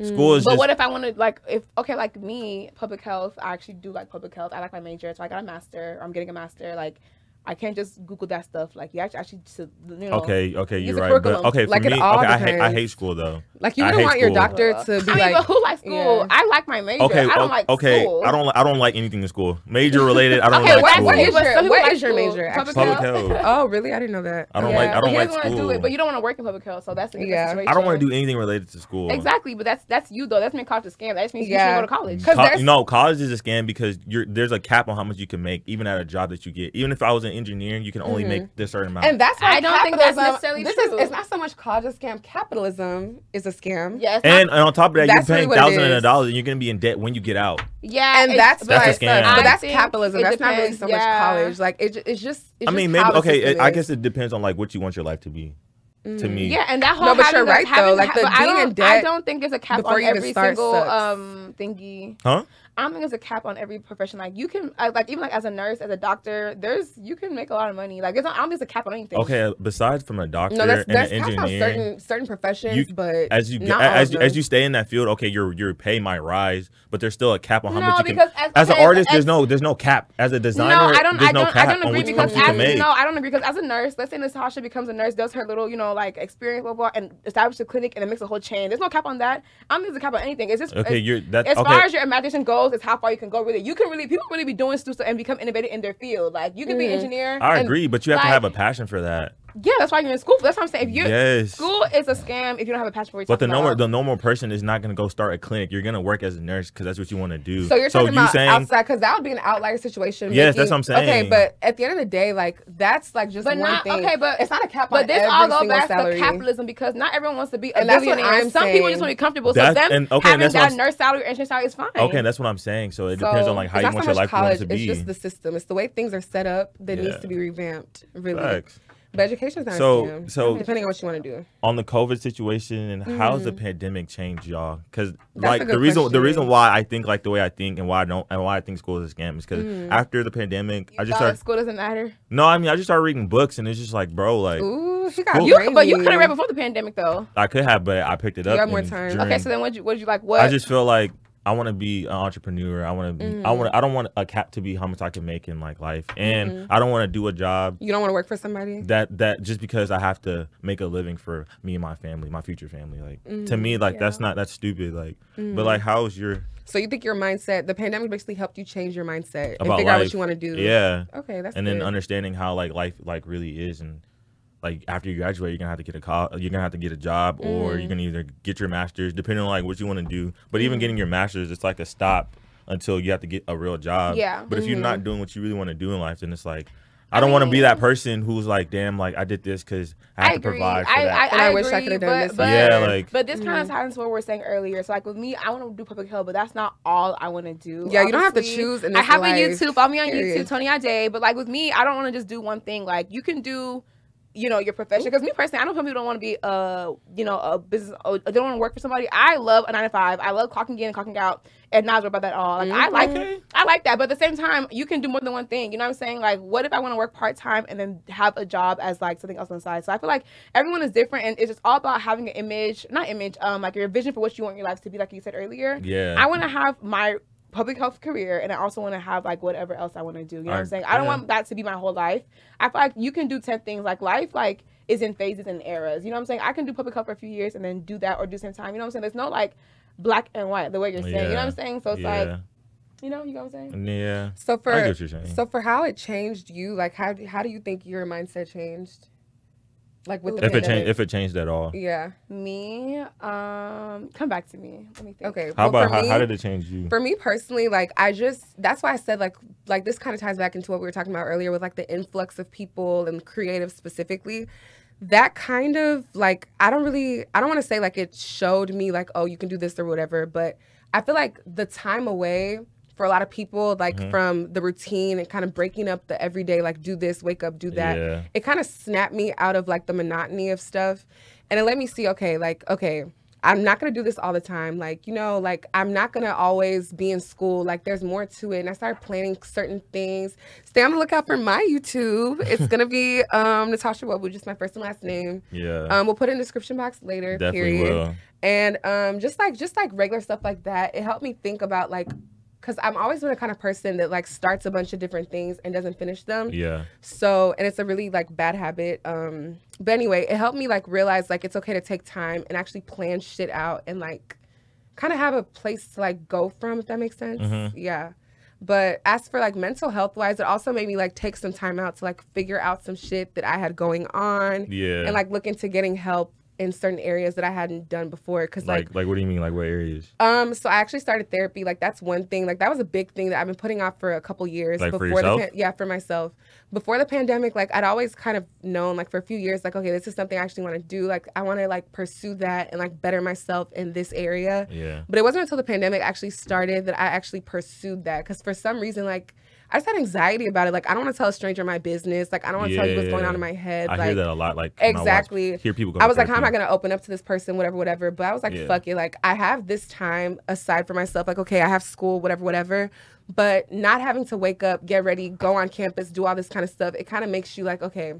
School is mm. But just. what if I want to like if okay like me public health I actually do like public health I like my major so I got a master or I'm getting a master like I can't just Google that stuff. Like you actually, actually to, you know. Okay, okay, you're right. But okay, for Like, it me, okay, I hate, I hate school though. Like you I wouldn't hate want your doctor to be I mean, like, but who likes school? yeah. I like my major. Okay, I don't like okay, school. I don't, I don't like anything in school. Major related, I don't Okay, like what- school. what is your- some what like is your school. major, Public actually? Public health. health. oh really? I didn't know that. I don't Yeah, like, I don't he like doesn't wanna school. Do it, but you don't want to work in public health, so that's a different Yeah. situation. I don't want to do anything related to school. Exactly, but that's that's you though. That's mean college is a scam. That just means Yeah. you shouldn't go to college. Co- no, college is a scam because you're there's a cap on how much you can make, even at a job that you get. Even if I was an engineer, you can only make this certain amount. Mm-hmm. And that's why I don't think that's capitalism- necessarily this true. Is, it's not so much college a scam. Capitalism is a scam. yeah, And, not, and on top of that, you're paying what it thousands of dollars, and you're gonna be in debt when you get out. yeah, And it's- that's That's why, a scam. but that's capitalism. it That's not really depends, so much yeah. college. Like it, it's just. It's I mean, just maybe okay. It, I guess it depends on like what you want your life to be. To me, Yeah, and that whole No, but having you're right, though. having- Like, the but I being in don't, I debt don't think it's a cap on every single sucks. um thingy. huh? I don't think there's a cap on every profession. Like you can, like even like as a nurse, as a doctor, there's you can make a lot of money. Like it's not, I don't think there's a cap on anything. Okay. Besides from a doctor No, that's and that's an capped on engineer, certain certain professions, you- but as you get, as you, as you stay in that field, okay, your your pay might rise, but there's still a cap on how No, much you can. because as, As an artist, as- there's no there's no cap. As a designer, no, I don't. there's I no don't. cap I don't on agree which because much you can as, make. no, I don't agree because as a nurse, let's say Natasha becomes a nurse, does her little, you know, like experience, blah blah, and establish a clinic and it makes a whole chain. There's no cap on that. I don't think there's a cap on anything. It's just Okay, it's- you're that. as okay, far as your imagination goes, it's how far you can go. Really, you can really people really be doing stuff and become innovative in their field. Like you can be an Mhm. engineer. I and- agree, but you have to have a passion for that. Yeah, that's why you're in school. That's what I'm saying. If you're Yes. school is a scam if you don't have a passion for what But the talking normal the normal person is not gonna go start a clinic. You're gonna work as a nurse because that's what you want to do. So you're talking you about saying outside because that would be an outlier situation. Yes, that's what I'm saying. Okay, but at the end of the day, like that's like just But one not- thing. okay, but- it's not a cap But on this every all goes single back salary. to capitalism because not everyone wants to be a And that's what. I'm Some people just want to be comfortable. That's- so them and- okay, and having that's that nurse salary or engineer salary is fine. okay, and that's what I'm saying. So it depends on like how it's you want your life college, to be. It's just the system. It's the way things are set up that needs to be revamped. Really, Facts. But education's not So- a scam. so- depending on what you want to do. on the COVID situation and how's the pandemic changed y'all? Because Mm-hmm. Like the good reason the reason why I think like the way I think and why I don't and why I think school is a scam is because Mm. after the pandemic I just started school doesn't matter. no I mean I just started reading books and it's just like bro like Ooh, he got Well- You, but you could have read before the pandemic though. I could have but I picked it up. You up. had more time. during- Okay, so then what you what you like? What? I just feel like I want to be an entrepreneur. I want to. Mm-hmm. I want. I don't want a cap to be how much I can make in like life, and Mm-hmm. I don't want to do a job You don't want to work for somebody. that that just because I have to make a living for me and my family, my future family. Like to Mm-hmm. me, like that's not that's stupid. Like, but like, how's your So you think your mindset, the pandemic basically helped you change your mindset and figure out what you want to do. Yeah, Okay, that's and then understanding how like life like really is and. Like after you graduate, you're gonna have to get a call. You're gonna have to get a job, or Mm. you're gonna either get your master's, depending on like what you want to do. But even Mm. getting your master's, it's like a stop until you have to get a real job. Yeah. But if you're Mm-hmm. not doing what you really want to do in life, then it's like I don't want to be that person who's like, damn, like I did this because I have I to provide for I, that. I, And I I wish I could've done but, this But, yeah, like But this kind Mm-hmm. of ties to what we are saying earlier. So like with me, I want to do public health, but that's not all I want to do. Yeah, you don't have to choose in I have life, a YouTube. Follow me on period. YouTube, Toni Ade. But like with me, I don't want to just do one thing. Like you can do. You know your profession because me personally, I know some people don't want to be uh you know a business. Uh, they don't want to work for somebody. I love a nine to five. I love clocking in and clocking out, and not about that at all. Like I like Okay. I like that, but at the same time, you can do more than one thing. You know what I'm saying? Like, what if I want to work part time and then have a job as like something else on the side? So I feel like everyone is different, and it's just all about having an image, not image, um, like your vision for what you want your life to be. Like you said earlier, yeah. I want to have my public health career, and I also want to have like whatever else I want to do. You know what I- I'm saying? I don't yeah. want that to be my whole life. I feel like you can do ten things. Like life, like is in phases and eras. You know what I'm saying? I can do public health for a few years and then do that or do same time. You know what I'm saying? There's no like black and white the way you're saying. You know what I'm saying? So it's yeah. like, you know, you know what I'm saying? yeah. So for I get what you're saying. so for how it changed you, like how do- how do you think your mindset changed? Like with the if it changed, if it changed at all, yeah. Me, um, come back to me. Let me think. Okay. how well, about how, me, how did it change you? For me personally, like I just that's why I said like like this kind of ties back into what we were talking about earlier with like the influx of people and creative specifically. That kind of like I don't really I don't want to say like it showed me like oh you can do this or whatever, but I feel like the time away for a lot of people like Mm-hmm. from the routine and kind of breaking up the everyday like do this, wake up, do that. Yeah. It kind of snapped me out of like the monotony of stuff and it let me see okay like okay I'm not gonna do this all the time. Like, you know, like I'm not gonna always be in school. Like, there's more to it. And I started planning certain things. Stay on the lookout for my YouTube. It's gonna be [laughs] um, Natasha Wood, just my first and last name. yeah. Um, we'll put it in the description box later. Definitely period. will. And um, just like just like regular stuff like that, it helped me think about like because I'm always been the kind of person that like starts a bunch of different things and doesn't finish them. Yeah. So, and it's a really like bad habit. Um, but anyway, it helped me like realize like it's okay to take time and actually plan shit out and like kind of have a place to like go from, if that makes sense. Mhm. Yeah. But as for like mental health wise, it also made me like take some time out to like figure out some shit that I had going on Yeah. and like look into getting help in certain areas that I hadn't done before. Cause like, like, like, what do you mean? Like, what areas? um, so I actually started therapy. Like that's one thing. Like that was a big thing that I've been putting off for a couple years Like, for before the yeah for myself. Before the pandemic, like I'd always kind of known like for a few years like okay this is something I actually want to do. Like I want to like pursue that and like better myself in this area. Yeah. But it wasn't until the pandemic actually started that I actually pursued that because for some reason like. I just had anxiety about it. Like, I don't want to tell a stranger my business. Like, I don't want to tell you what's going on in my head. I like, hear that a lot. Like, when I watch- Exactly. hear people. Go I was like, how am I going to open up to this person, whatever, whatever. But I was like, Yeah. fuck it. Like, I have this time aside for myself. Like, okay, I have school, whatever, whatever. But not having to wake up, get ready, go on campus, do all this kind of stuff, it kind of makes you like, okay,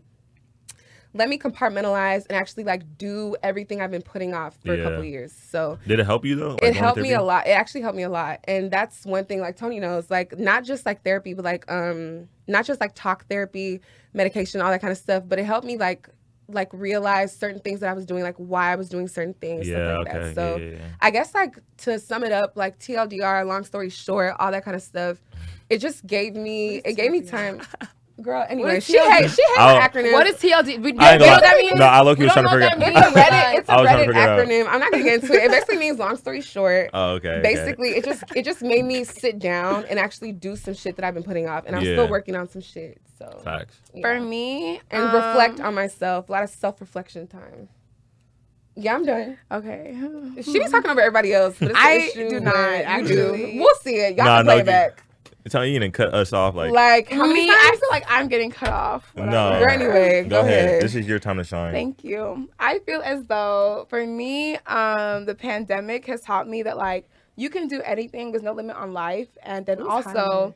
let me compartmentalize and actually like do everything I've been putting off for a Yeah. couple years. So Did it help you though? Like, it helped me a lot. It actually helped me a lot. And that's one thing like Toni knows, like not just like therapy, but like um not just like talk therapy, medication, all that kind of stuff, but it helped me like like realize certain things that I was doing, like why I was doing certain things, Yeah. stuff like Okay. that. So yeah, yeah, yeah. I guess like to sum it up, like TLDR, long story short, all that kind of stuff, it just gave me it gave me time. [laughs] Girl, anyway, she TLDR? hates she hates I'll- acronym. What is TLD? We, I ain't you know gonna what that lie. means? No, I low-key We was trying to know figure what [laughs] It's a. Reddit. It's a I was trying to Reddit figure it out. acronym. I'm not gonna get into it. It basically means long story short. Oh, [laughs] okay. okay. Basically, it just it just made me sit down and actually do some shit that I've been putting off, and I'm Yeah. still working on some shit. So Facts. yeah. For me, and um, reflect on myself. A lot of self reflection time. Yeah, I'm done. Okay. She be talking over everybody else, but it's I issue do not, You actually. do. We'll see it. Y'all Nah, can play you- it back. Tell you didn't cut us off. Like, Like how many me, times? I feel like I'm getting cut off. no. Whatever. Girl, anyway, go ahead. This is your time to shine. Thank you. I feel as though for me, um, the pandemic has taught me that like you can do anything. There's no limit on life, and then Ooh, also timing.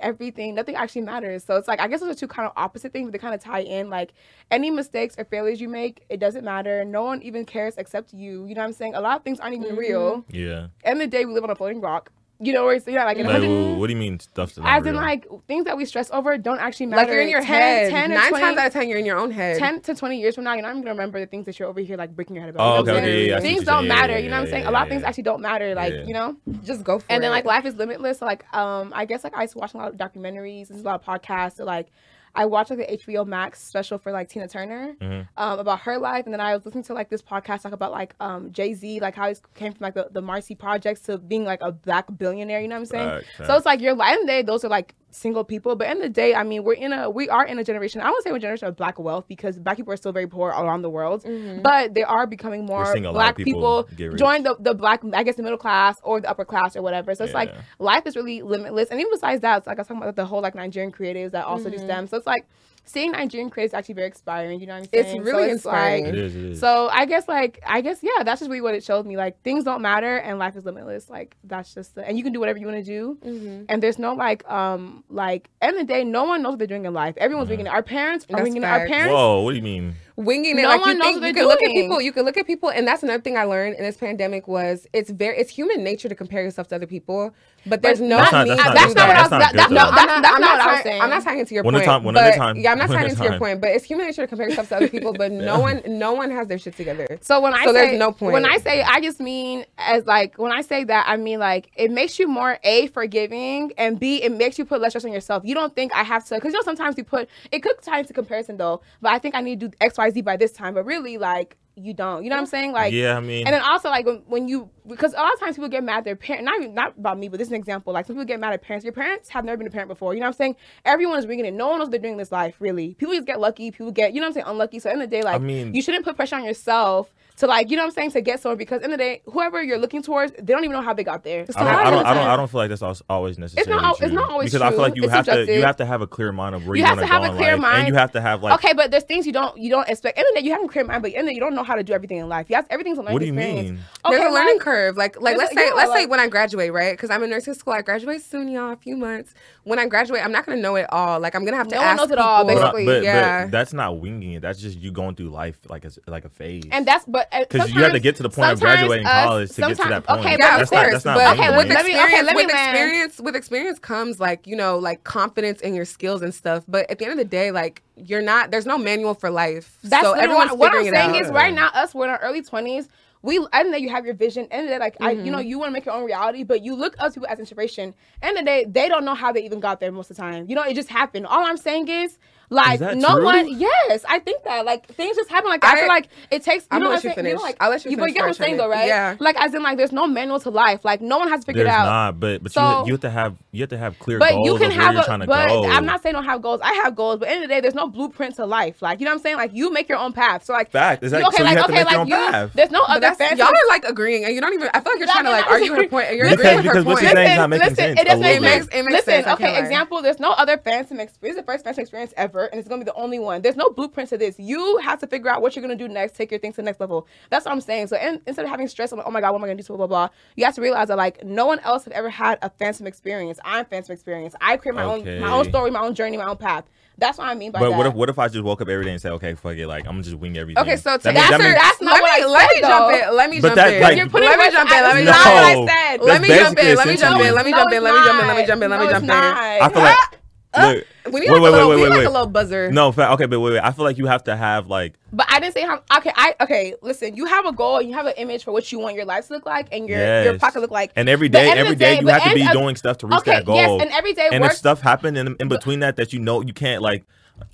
everything, nothing actually matters. So it's like I guess those are two kind of opposite things, but they kind of tie in. Like any mistakes or failures you make, it doesn't matter. No one even cares except you. You know what I'm saying? A lot of things aren't even Mhm. real. Yeah. End of the day, we live on a floating rock. You know where it's yeah, like Like, hundred- what do you mean stuff to as in like things that we stress over don't actually matter. like you're in your 10, head. 10 or Nine 20 times out of ten, you're in your own head. 10 to 20 years from now, you're not even gonna remember the things that you're over here like breaking your head about. Oh, You know okay, okay, saying? yeah, I see what Things don't saying. Matter. yeah, you know what I'm saying? yeah, a lot of yeah. things actually don't matter. Like, Yeah. you know? Just go for it. And then like life is limitless. So like um I guess like I used to watch a lot of documentaries, there's a lot of podcasts. So like I watched like the HBO Max special for like Tina Turner Mhm. um, about her life, and then I was listening to like this podcast talk about like um Jay Z, like how he came from like the, the Marcy projects to being like a black billionaire. You know what I'm saying? Facts, So it's like your life and day, those are like single people. But in the day, I mean, we're in a we are in a generation. I don't say we're a generation of black wealth because black people are still very poor around the world. Mhm. But they are becoming more seeing a lot black people people, join the, the black I guess the middle class or the upper class or whatever. So it's like life is really limitless. And even besides that, it's like I was talking about the whole like Nigerian creatives that also do Mhm. STEM. So it's like seeing Nigerian creatives is actually very inspiring. You know what I'm saying? It's really so inspiring. Like, It is. It is. so I guess like I guess yeah, that's just really what it showed me. Like things don't matter and life is limitless. Like that's just the, and you can do whatever you want to do. Mhm. And there's no like um like end of the day, no one knows what they're doing in life. Everyone's Mhm. winging it. Our parents are That's winging it. Our parents. Whoa. What do you mean? winging it No like one you knows think what you they're can look at people you can look at people and that's another thing i learned in this pandemic was it's very it's human nature to compare yourself to other people but there's no That's not- need that's not- that's not what I was. that's not That, that's no. I'm That's, not, that's I'm not not what I was saying. I'm not talking to your One point. time- one but- time. Yeah, I'm not talking to tying your point, but it's human nature to compare yourself to other [laughs] people, but no one, no one has their shit together. So when I So say there's no point. when I say I just mean as like when I say that I mean like it makes you more a forgiving and b it makes you put less stress on yourself. You don't think I have to because you know sometimes we put it could tie into comparison though, but I think I need to do X Y Z by this time. But really like you don't. You know what I'm mm-hmm. saying? Like yeah. I mean. and then also like when, when you because a lot of times people get mad at their parents. not even not about me but this is an example like some people get mad at parents your parents have never been a parent before you know what I'm saying everyone is bringing it no one knows what they're doing this life really people just get lucky people get you know what I'm saying unlucky so in the day like I mean- you shouldn't put pressure on yourself to like you know what I'm saying to get somewhere because in the day whoever you're looking towards they don't even know how they got there I don't, I don't, I don't, I don't feel like that's al- always necessarily al- it's true. not always because I feel like you It's have to, you have to have a clear mind of where You you, have want to have go a in clear life, mind. and you have to have like. okay but there's things you don't you don't expect in the day you have a clear mind but in the day you don't know how to do everything in life you have everything's a learning what do you experience mean? okay, There's a learning like, curve. curve. Like like let's a- say yeah, let's say when I graduate, right? Because I'm in nursing school. I graduate soon, y'all. A few months. When I graduate, I'm not gonna know it all. Like I'm gonna have to No one ask knows it all, people. But, basically. but, yeah. but that's not winging it. That's just you going through life like a like a phase. And that's but uh, because you have to get to the point of graduating us- college to get to that point. okay, yeah, but of course. not that's not but winging with it. let me- okay, let with land. experience, with experience comes like you know, like confidence in your skills and stuff. But at the end of the day, like you're not. There's no manual for life. That's so everyone's what, what I'm it saying out. is right now us we're in our early twenties. We I know you have your vision and that like I Mm-hmm. you know you want to make your own reality, but you look up to people as inspiration. And the day they don't know how they even got there most of the time. You know, it just happened. All I'm saying is like no true? one yes, I think that like things just happen like I, I- feel like it takes you I'm know gonna what let I'm you saying? You know, like I'll let you but finish you get what I'm saying though, right? Yeah. Like as in like there's no manual to life. Like no one has to figure There's it out. not, but but So- you, you have to have you have to have clear But goals you can have a, trying to but go. I'm not saying don't have goals. I have goals, but at the end of the day, there's no blueprint to life. Like you know what I'm saying? Like you make your own path. So like Fact. Is that- you- okay, so like okay, like you, path. there's no other y'all are like agreeing, and you don't even. I feel like you're trying to like argue her point, you're agreeing with her point. you're saying is not making listen, It does a make little It bit. makes it listen, okay, example. There's no other phantom experience. This is the first phantom experience ever, and it's gonna be the only one. There's no blueprint to this. You have to figure out what you're gonna do next. Take your things to the next level. That's what I'm saying. So in, instead of having stress, I'm like, oh my god, what am I gonna do? So blah blah blah. You have to realize that like no one else have ever had a phantom experience. I'm phantom experience. I create my own my own story, my own journey, my own path. That's what I mean by But that. But what if what if I just woke up every day and said, okay, fuck it, like I'm gonna just wing everything. Okay, so to That means- answer, that means- that's not let what me I let said, me jump though. in. Let me But jump that, in. like- You're putting let me jump in. Let me that's jump in. what I No. said. Let me jump in. Let me jump in. Let me jump in. Let me jump in. Let me jump in. Let me jump in. I feel like look, uh, We need wait, like wait, a little, wait, we need like wait. a little buzzer. no, okay, but wait, wait. I feel like you have to have like But I didn't say how. Okay, I okay. Listen, you have a goal, you have an image for what you want your life to look like, and your your pocket look like. and every day, every day day- you have to be of- doing stuff to reach Okay, that goal. yes, and every day and if stuff happen in, in between that that you know you can't like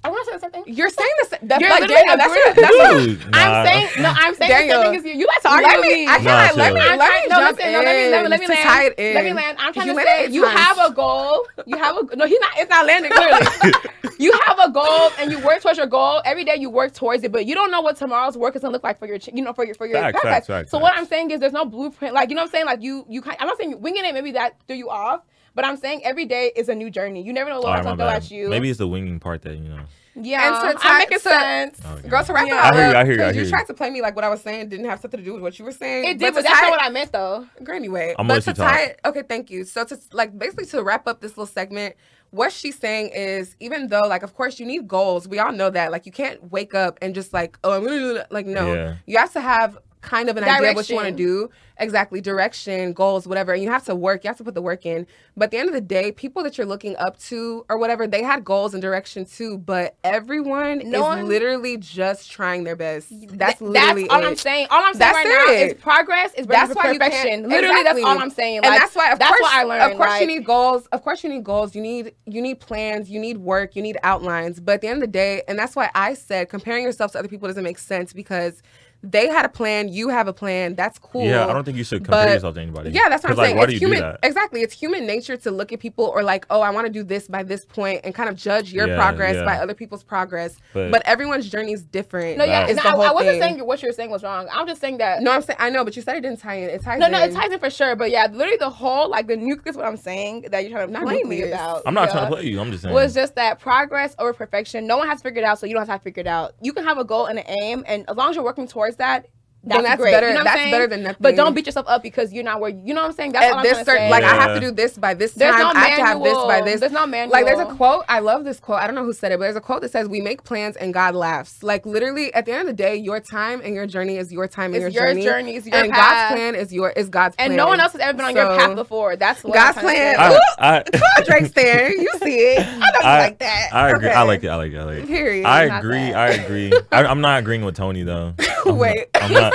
I want to say something. You're saying this. That's You're like literally Daniel. That's what, that's what, dude, nah. I'm saying no. I'm saying Daniel, the same thing as you. You like to argue let with me. me. I Nah, cannot. Let me. chill. I'm Let trying- me no, jump listen, in no, let me- let me- let me to land. tie it in. Let me land. I'm trying You to say you times. have a goal. You have a no. He's not. It's not landing clearly. [laughs] you have a goal and you work towards your goal every day. You work towards it, but you don't know what tomorrow's work is gonna look like for your, you know, for your for your Facts, backpack. facts, facts, So what. I'm saying is, there's no blueprint. Like you know what I'm saying? Like you you. kind- I'm not saying winging it. Maybe that threw you off. But I'm saying every day is a new journey. You never know All what's right, oh, my gonna go at you. Maybe it's the winging part that you know. yeah. And to tie- I'm making to- sense. Oh, okay. Girl, to wrap Yeah. it all I hear you, up, I hear you, I 'cause hear you you. tried to play me like what I was saying didn't have something to do with what you were saying. It did, but to that's not what I meant though. Anyway, I'm but gonna you tie it, okay, thank you. So to like basically to wrap up this little segment, what she's saying is even though like of course you need goals, we all know that like you can't wake up and just like oh I'm gonna do that. like no, Yeah. you have to have kind of an idea of what you want to do exactly direction goals whatever and you have to work you have to put the work in but at the end of the day people that you're looking up to or whatever they had goals and direction too but everyone No is one- literally just trying their best that's Th- literally that's all it. I'm saying. All I'm saying That's right now it. is progress is That's why you perfection. Literally, Exactly. that's all I'm saying. and that's why, of that's course, what I learned. Of course, you need goals. Of course, you need goals. You need you need plans. You need work. You need outlines. But at the end of the day, and that's why I said comparing yourself to other people doesn't make sense because they had a plan. You have a plan. That's cool. Yeah, I don't think you should compare But- yourself to anybody. Yeah, that's what I'm like, saying. Why it's do you human, do that? Exactly. It's human nature to look at people or like, oh, I want to do this by this point and kind of judge your Yeah, progress yeah. by other people's progress. But- But, everyone's journey is different. No, yeah, Right. no, the I, whole I wasn't thing. saying what you were saying was wrong. I'm just saying that. No, I'm saying I know, but you said it didn't tie in. It ties No, no, in. it ties in for sure. But yeah, literally the whole like the nucleus. What I'm saying that you're trying to Not play me about. I'm not yeah, trying to play you. I'm just saying. Was just that progress over perfection. No one has figured it out, so you don't have to figure it out. You can have a goal and an aim, and as long as you're working towards that, that's, that's great. better- You know that's saying? better than nothing. But don't beat yourself up because you're not where you know what I'm saying. That's all At I'm this certain, say. like I have to do this by this There's time. no I have to have this by this. There's no manual. Like there's a quote. I love this quote. I don't know who said it, but there's a quote that says, "We make plans and God laughs." Like literally, at the end of the day, your time and your journey is your time and It's your your journey. journey, it's your and path. God's plan is your is God's plan. and no one else has ever been on your path before. That's what God's I'm plan. say. I, I, Come on, Drake Stan. You see it. I know you like that. I agree. I like it. I like it. I like it. Period. I agree. I agree. I, I'm not agreeing with Toni though. [laughs] Wait.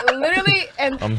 Not, I'm not. Literally, and I'm,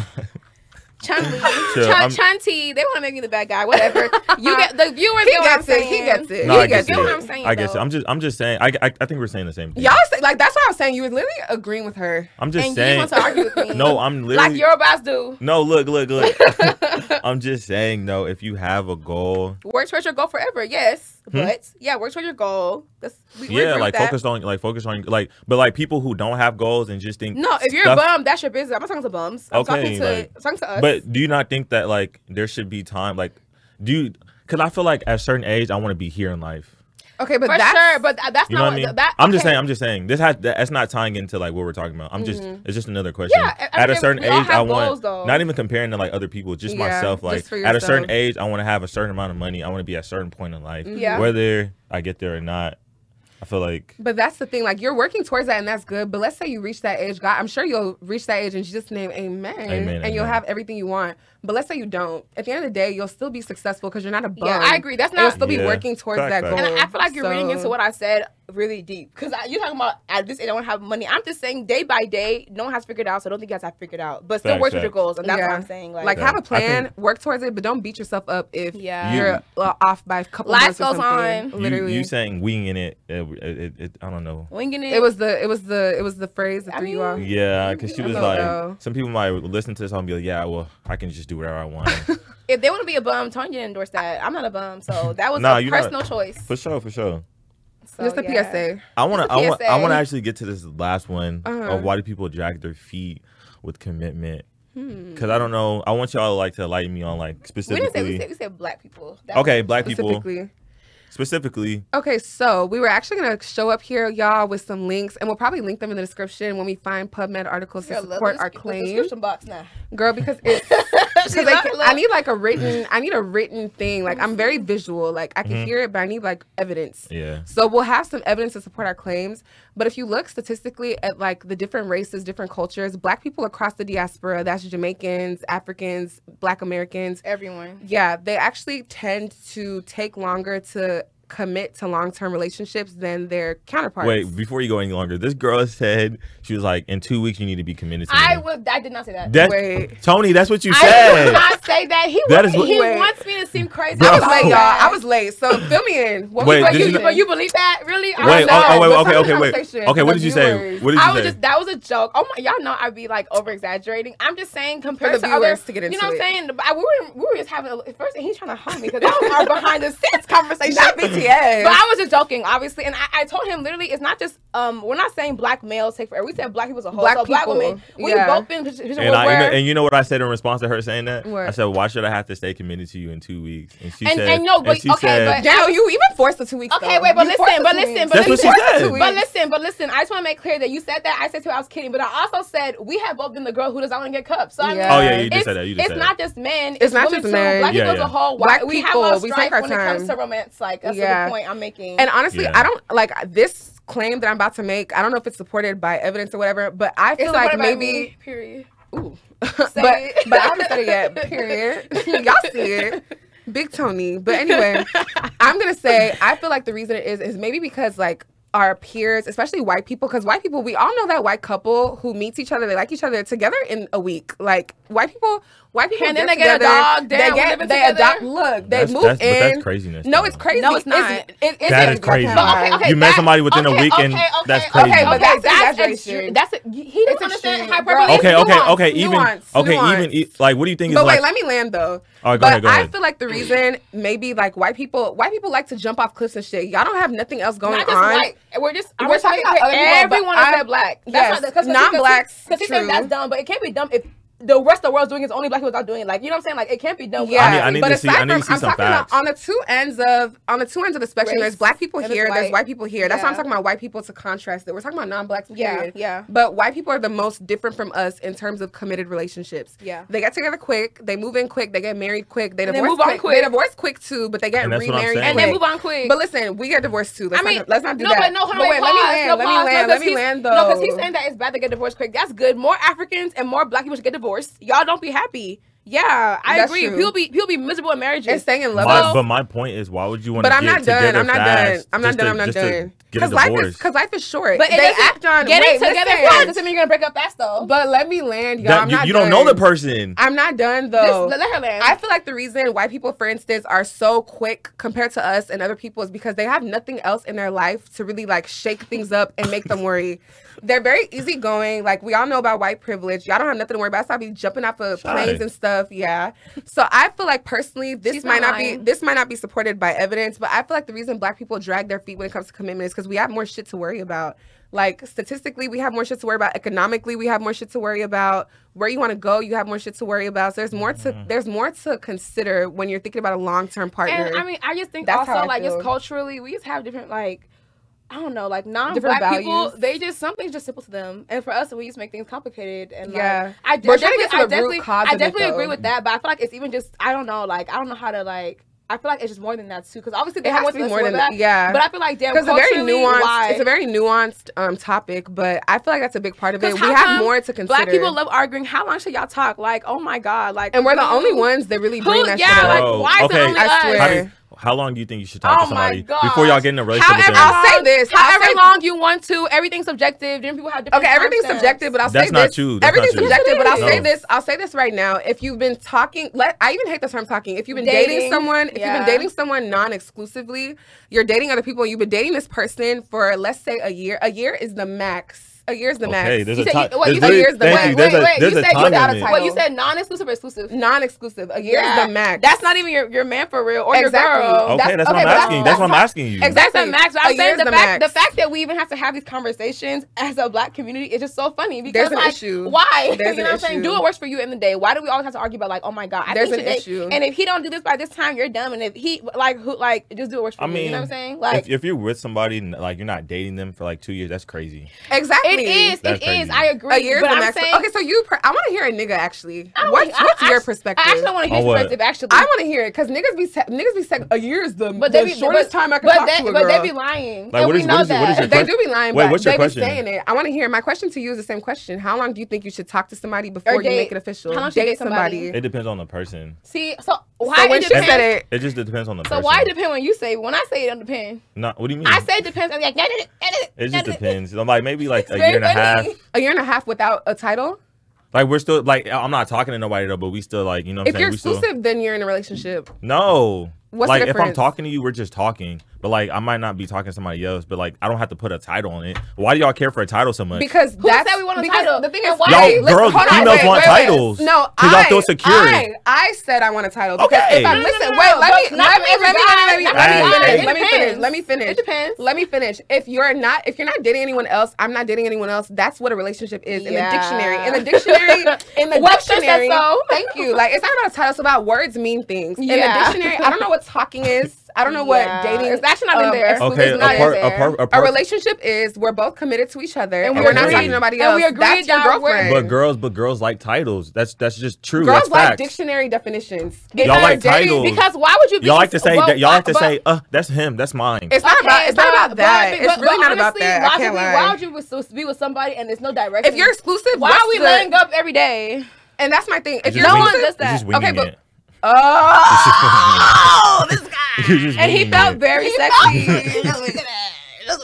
Chun-Li, [laughs] Chill, Chun, I'm- they want to make me the bad guy. Whatever. You uh, get the viewers. He get what I'm gets it. He gets it. no, he I gets get get it. what I'm saying, I guess. I'm just. I'm just saying. I, I. I think we're saying the same thing. Y'all say like that's what I was saying. You was literally agreeing with her. I'm just And you saying. want to argue with me. [laughs] no, I'm literally. like Yorubas do. no, look, look, look. [laughs] [laughs] I'm just saying though. If you have a goal, Work towards your goal forever, yes. But yeah, work towards your goal. That's we, Hmm? yeah, like focus on, like focus on, like, but like people who don't have goals and just think. No, if you're stuff- a bum, that's your business. I'm not talking to bums. I'm Okay, talking to like- I'm talking to us. But do you not think that like there should be time, like, do you? Because I feel like at a certain age, I want to be here in life. Okay, but For that's sure, but th- that's You know not what I mean? that. I'm just saying. I'm just saying. This has that's not tying into like what we're talking about. I'm just. Mm-hmm. It's just another question. Yeah, I- I at a certain age, I want goals, not even comparing to like other people, just Yeah, myself. Like for at a certain age, I want to have a certain amount of money. I want to be at a certain point in life. Yeah. Whether I get there or not, I feel like But that's the thing. Like you're working towards that, and that's good. But let's say you reach that age, God, I'm sure you'll reach that age in just name, Amen. Amen, and you'll have everything you want. But let's say you don't. At the end of the day, you'll still be successful because you're not a bum. Yeah, I agree. That's And you'll not. still be Yeah. working towards Fact, that fact. goal. And I feel like you're reading into what I said really deep because you're talking about at this age I don't have money. I'm just saying day by day, no one has figured out, so I don't think you guys have figured out. But still Facts, work with your goals, and that's what I'm saying. Like, Like Yeah. have a plan, think- work towards it, but don't beat yourself up if Yeah. you're uh, off by a couple Life months or goes something. on. Literally, you saying winging it. It, it, it. I don't know. winging it. it was the it was the it was the phrase that I threw you mean- off. Yeah, because she was like, know. some people might listen to this and be like, yeah, well, I can just do whatever I want. [laughs] if they want to be a bum, Tanya endorsed that. I'm not a bum, so that was Nah, a you're not- personal choice. for sure, for sure. So, Just a yeah. PSA. I want to. Just a I want. I want to actually get to this last one Uh-huh. of why do people drag their feet with commitment? Hmm. Because I don't know. I want y'all to like to enlighten me on like We didn't say specifically. we said we said black people. That okay, was- black people Specifically. specifically. Okay, so we were actually gonna show up here, y'all, with some links, and we'll probably link them in the description when we find PubMed articles to Girl, love support our claim. Description box now. Girl, because [laughs] it's She because love- I, I need like a written, I need a written thing. Like I'm very visual, like I can mm-hmm. hear it, but I need like evidence. Yeah. So we'll have some evidence to support our claims. But if you look statistically at like the different races, different cultures, black people across the diaspora, that's Jamaicans, Africans, black Americans, everyone. yeah, they actually tend to take longer to commit to long-term relationships than their counterparts. Wait, before you go any longer, this girl said she was like, in two weeks you need to be committed to I me. would. I did not say that. That, Wait. Toni, that's what you said. I said. did not say that. He That wa- is what- he Wait. wants me to seem crazy. Bro. I was late, y'all. I was late. So fill me in. What Wait, was But you, you- but you believe that? Really? I Wait, don't oh, oh, wait, Let's okay, okay, wait. Okay, what did you say? What did you I was say? just that was a joke. Oh my, y'all know I'd be like over exaggerating. I'm just saying compared the to other, viewers to get into you know what I'm saying. I, we were we were just having a first, he's trying to hump me because that was [laughs] our behind the scenes conversation. Not [laughs] BTS. But I was just joking, obviously, and I, I told him literally, it's not just um, we're not saying black males take forever. We said black people as a whole. Black so black women, we yeah. both been and, I, and, where. and you know what I said in response to her saying that? What? I said, why should I have to stay committed to you in two weeks? And she And- said, and no, but- she okay, said, but- Damn, you even forced the two weeks. Okay, though. wait, but You listen, but listen, but That's what listen. But listen, but listen, I just want to make clear that you said that. I said to I was kidding, but I also said we have both been the girl who does not want to get cups. So I mean, Oh, yeah, you just it's, said that. You just it's said not that. just men. It's not women just too. men. Black Yeah, people as a whole. Black Why- we have people, a we strife take our when it comes to romance. Like that's Yeah. the point I'm making. And honestly, Yeah. I don't like this claim that I'm about to make. I don't know if it's supported by evidence or whatever, but I feel it's like supported by maybe. me, period. Ooh. Say [laughs] but it. but I haven't said it yet. Period. [laughs] Y'all see it. Big Toni. But anyway, [laughs] I'm gonna say I feel like the reason it is is maybe because like our peers, especially white people, because white people, we all know that white couple who meets each other, they like each other together in a week. Like white people, white people, And then get they get a dog, damn, they get, living they together. adopt. Look, they That's- move that's- but in. that's craziness, No, it's crazy. No, it's not. It, it, it's That a- crazy. But okay, okay, You met somebody within a okay, week and okay, that's okay, crazy. Okay, but okay, that's that's exaggeration. extreme. That's a, he It's doesn't understand extreme. hyperbole. Okay, okay, okay. Even okay, even like, what do you think is But like? wait, let me land though. All right, go ahead, go I feel like the reason maybe like white people, white people like to jump off cliffs and shit. Y'all don't have nothing else going on. white. We're just We're just talking talking about about other people, but everyone I'm- except black. yes, not, cause, non-blacks, Because he said that's dumb, but it can't be dumb if the rest of the world's doing it. It's only black people not doing it. Like you know what I'm saying? Like it can't be done. Yeah, I need- I need but to see- aside I need to from, see I'm some talking facts. about on the two ends of on the two ends of the spectrum. Race. There's black people And here. There's white. white people here. That's why I'm talking about white people to contrast it. We're talking about non-blacks. Yeah, period. yeah. But white people are the most different from us in terms of committed relationships. Yeah. they get together quick. They move in quick. They get married quick. They And they divorce move on quick. quick. They divorce quick too, but they get And that's what I'm remarried and they move on quick. But listen, we get divorced too. Let's, I mean, not, let's not do no, that. but no, hold on, But wait, let me land. no, let me land. Let me land though. No, because he's saying that it's bad to get divorced quick. That's good. More Africans and more black people should get divorced. Y'all don't be happy. Yeah, I That's agree. true. People be people be miserable in marriages. and staying in love. My- but my point is, why would you want But to I'm get not done. together I'm not done. fast I'm not done. to- I'm not done. Because life is because life is short. but they act on getting wait, together listen. fast doesn't mean you're gonna break up fast though. But let me land, y'all. That- I'm you, not you don't know the person. I'm not done though. let, let her land. I feel like the reason why people, for instance, are so quick compared to us and other people is because they have nothing else in their life to really like shake things up and make them worry. They're very easygoing. Like we all know about white privilege. Y'all don't have nothing to worry about. So I be jumping off of Shy. planes and stuff. stuff. Yeah. So I feel like personally, this She's might not not be this might not be supported by evidence, but I feel like the reason Black people drag their feet when it comes to commitment is because we have more shit to worry about. Like statistically, we have more shit to worry about. Economically, we have more shit to worry about. Where you want to go, you have more shit to worry about. So there's more to mm-hmm. there's more to consider when you're thinking about a long term partner. And I mean, I just think That's also I like just culturally, we just have different like. I don't know, like non-black Different people, they just something's just simple to them, and for us, we just make things complicated. And Yeah. like, I, We're I trying to definitely, get to I the root definitely, cause I of it, definitely agree with that. But I feel like it's even just, I don't know, like I don't know how to like. I feel like it's just more than that too, because obviously they It have has to be more than that. that, yeah. But I feel like damn, because it's a very nuanced why? it's a very nuanced um topic but i feel like that's a big part of it. we have more to consider Black people love arguing. How long should y'all talk? Like, oh my god, like, and we're the only ones that really Who? that yeah, shit like, up Bro, why is it only I us? swear. How, long do you think you should talk Oh to somebody before y'all get in a relationship with However them? I'll say this, I'll However say- long you want to, everything's subjective. Different people have different. Okay, everything's timestamps. subjective, but I'll That's say not this. true. That's everything's not true. subjective, but I'll Yes, say this. I'll say this right now. If you've been talking, let I even hate the term talking. If you've been dating, Dating, someone, if you've been dating someone non-exclusively, you're dating other people. and You've been dating this person for let's say a year. A year is the max. Oh, a year is the Okay, max. there's You a said time. you- what, there's you said literally- years the max. you. There's wait, wait, you said time without a title. What you said, non-exclusive or exclusive? Non-exclusive. A year is the max. That's not even your, your man for real or Exactly. your girl. Okay, That's- that's, what I'm asking. That's what I'm asking you. Exactly. That's the max. But A I'm saying year's the, the fact, max. the fact that we even have to have these conversations as a black community is just so funny because There's an like, issue. why? [laughs] There's you an know what I'm saying? issue. Do what works for you in the day. Why do we always have to argue about like, oh my god, I There's an you should date- issue. And if he don't do this by this time, you're dumb. And if he like who like just do what works for I you. mean, You know what I'm saying? Like if, if you're with somebody and like you're not dating them for like two years, that's crazy. exactly. It is, That's it is. crazy. I agree. A year is but the I'm max. saying, okay, so you. Per- I want to hear a nigga actually. What's, wanna- I- what's I your actually- perspective? I actually don't want to hear On his perspective. Actually, I want to hear it because niggas be sa- niggas be saying a year is the, but the they be shortest but, time I can but talk they, to a girl. But they be lying. Like, and what we know what is your- what is your they do be lying, Wait, but what's your they question? be saying it. I want to hear. My question to you is the same question. How long do you think you should talk to somebody before you make it official? How long should you date date somebody? It depends on the person. See, so why So when it she depends? said it, It just depends on the so person. why it depend when you say? When I say it, don't depend. Not, what do you mean? I say it depends. I'm like, it just depends. I'm like maybe like [laughs] a year and a half. a year and a half without a title. Like we're still like I'm not talking to nobody though, but we still like you know what If I'm you're saying. We still- exclusive, then you're in a relationship. No. What's like if I'm talking to you, we're just talking. But like I might not be talking to somebody else. But like I don't have to put a title on it. Why do y'all care for a title so much? Because Who that's said we want a because title? The thing is, why- Y'all listen, girls- hold on, females wait, want wait, wait. titles. No, 'Cause y'all I, feel secure. I, I said I want a title. Because Okay. if I No, no, listen, no, wait, no, let but me, let me, every let me, let me, let me every guy. finish, let me finish, let me finish. It depends. Let me finish. If you're not, if you're not dating anyone else, I'm not dating anyone else. That's what a relationship is in the dictionary. In the dictionary, in the dictionary. so. Thank you. Like it's not about a title. It's about words mean things. In the Yeah. dictionary, I don't know what talking is. I don't know Yeah. what dating. It's actually not in um, there. exclusive okay, is a not in there. a part, a A relationship is we're both committed to each other, and, we we're not talking to nobody And else. we agreed That's your that we're- girlfriend. But girls, but girls like titles. That's that's just true. Girls that's like facts. dictionary definitions. Y'all If like dating- titles. Because why would you? Be Y'all like to say well, that. Y'all like to but- say, uh, that's him. That's mine. It's not Okay, about. It's not but- about that. but- it's but- really but not about that. Logically. Why would you be, be with somebody and there's no direction? if you're exclusive, why are we the- laying up every day? And that's my thing. If you're no one does that. Okay, but- it. Oh, [laughs] this You're And he felt very He sexy. [laughs]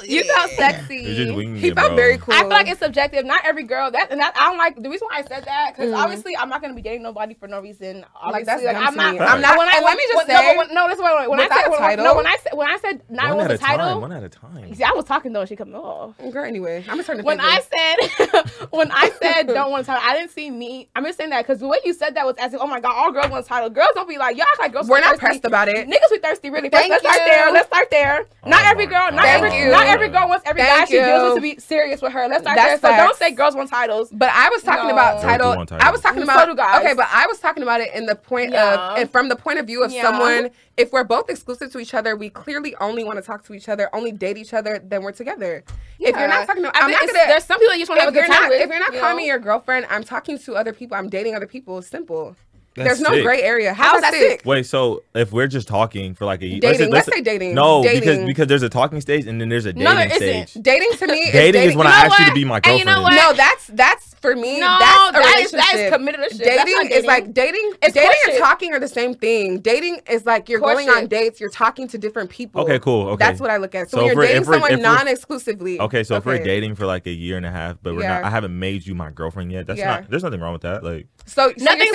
You felt sexy. You're just winging he it, felt bro. very cool. I feel like it's subjective. Not every girl. That and that I don't like. The reason why I said that because Mhm. obviously I'm not gonna be dating nobody for no reason. Obviously, Like, that's like, I'm not. me. I'm not- When I, let me just when, say, but when, no, this is what when I said a when, title- no when I said when I said not one at the a time. title. One at a time. See, I was talking though, and she cut me off. girl. Anyway, I'm gonna turn the When I said [laughs] when I said [laughs] don't want a title, I didn't see me. I'm just saying that because the way you said that was as if oh my god, all girls want a title. Girls don't be like y'all like girls. we're not thirsty. pressed about it. Niggas be thirsty, really. First, Thank let's start there. Let's start there. Oh not every girl, not every, not every girl wants every Thank guy she deals with to be serious with her. Let's start That's there. So don't say girls want titles. But I was talking No. about Girls title. I was titles. talking So about do guys. okay, but I was talking about it in the point Yeah. of and from the point of view of Yeah. someone. If we're both exclusive to each other, we clearly only want to talk to each other, only date each other. Then we're together. If you're not talking to, I I'm think not it's- gonna. There's some people that you just want to have If a good you're time not, with. if you're not you calling know? me your girlfriend, I'm talking to other people. I'm dating other people. It's simple. That's There's no sick. gray area. How's How's that that sick? Wait, so if we're just talking for like a year, Dating. Let's say dating. No, Dating. because because there's a talking stage and then there's a dating No, there isn't. stage. Dating to me is Dating is when You I know ask you to be my And girlfriend. you know what? No, that's that's for me. No, that's a that is relationship. that is committed to shit. That's Dating is like dating. It's dating courtship. and talking are the same thing. Dating is like you're going on dates. You're talking to different people. Okay, cool. Okay. That's what I look at. So, So when you're we're- dating someone non-exclusively. Okay, so if we're dating for like a year and a half, but we're not, I haven't made you my girlfriend yet. That's not. There's nothing wrong with that. Like, so, so you're Nothing's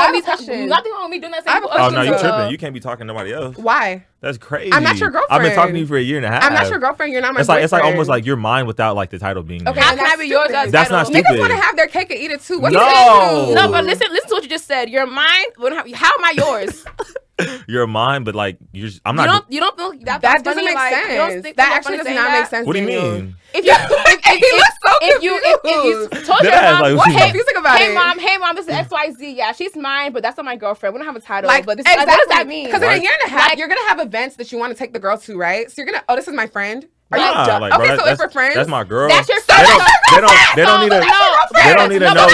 I be talking. Nothing wrong with me doing that. Same oh no, you tripping? You can't be talking to nobody else. Why? That's crazy. I'm not your girlfriend. I've been talking to you for a year and a half. I'm not your girlfriend. You're not my. It's like boyfriend. it's like almost like you're mine without like the title being. Okay, how can I be yours? That's title? not stupid. Niggas want to have their cake and eat it too. What no, no, but listen, listen to what you just said. You're mine. How am I yours? [laughs] you're mine, but like you're. I'm not. You don't. You don't think that, that doesn't make like, sense. That actually does not make sense. What do you mean? [laughs] If you, if, if, he looks so if you, if, if you told your mom, like, what? Hey, about hey it. mom, hey mom, this is X Y Z. Yeah, she's mine, but that's not my girlfriend. We don't have a title. Like, but this, exactly. like, what does that mean? Because in a year and a half, like, you're gonna have events that you want to take the girl to, right? So you're gonna. Oh, this is my friend. Are nah, you like, okay, bro, so if we're friends, that's my girl. That's your. They. They don't, they don't need to. They don't need to know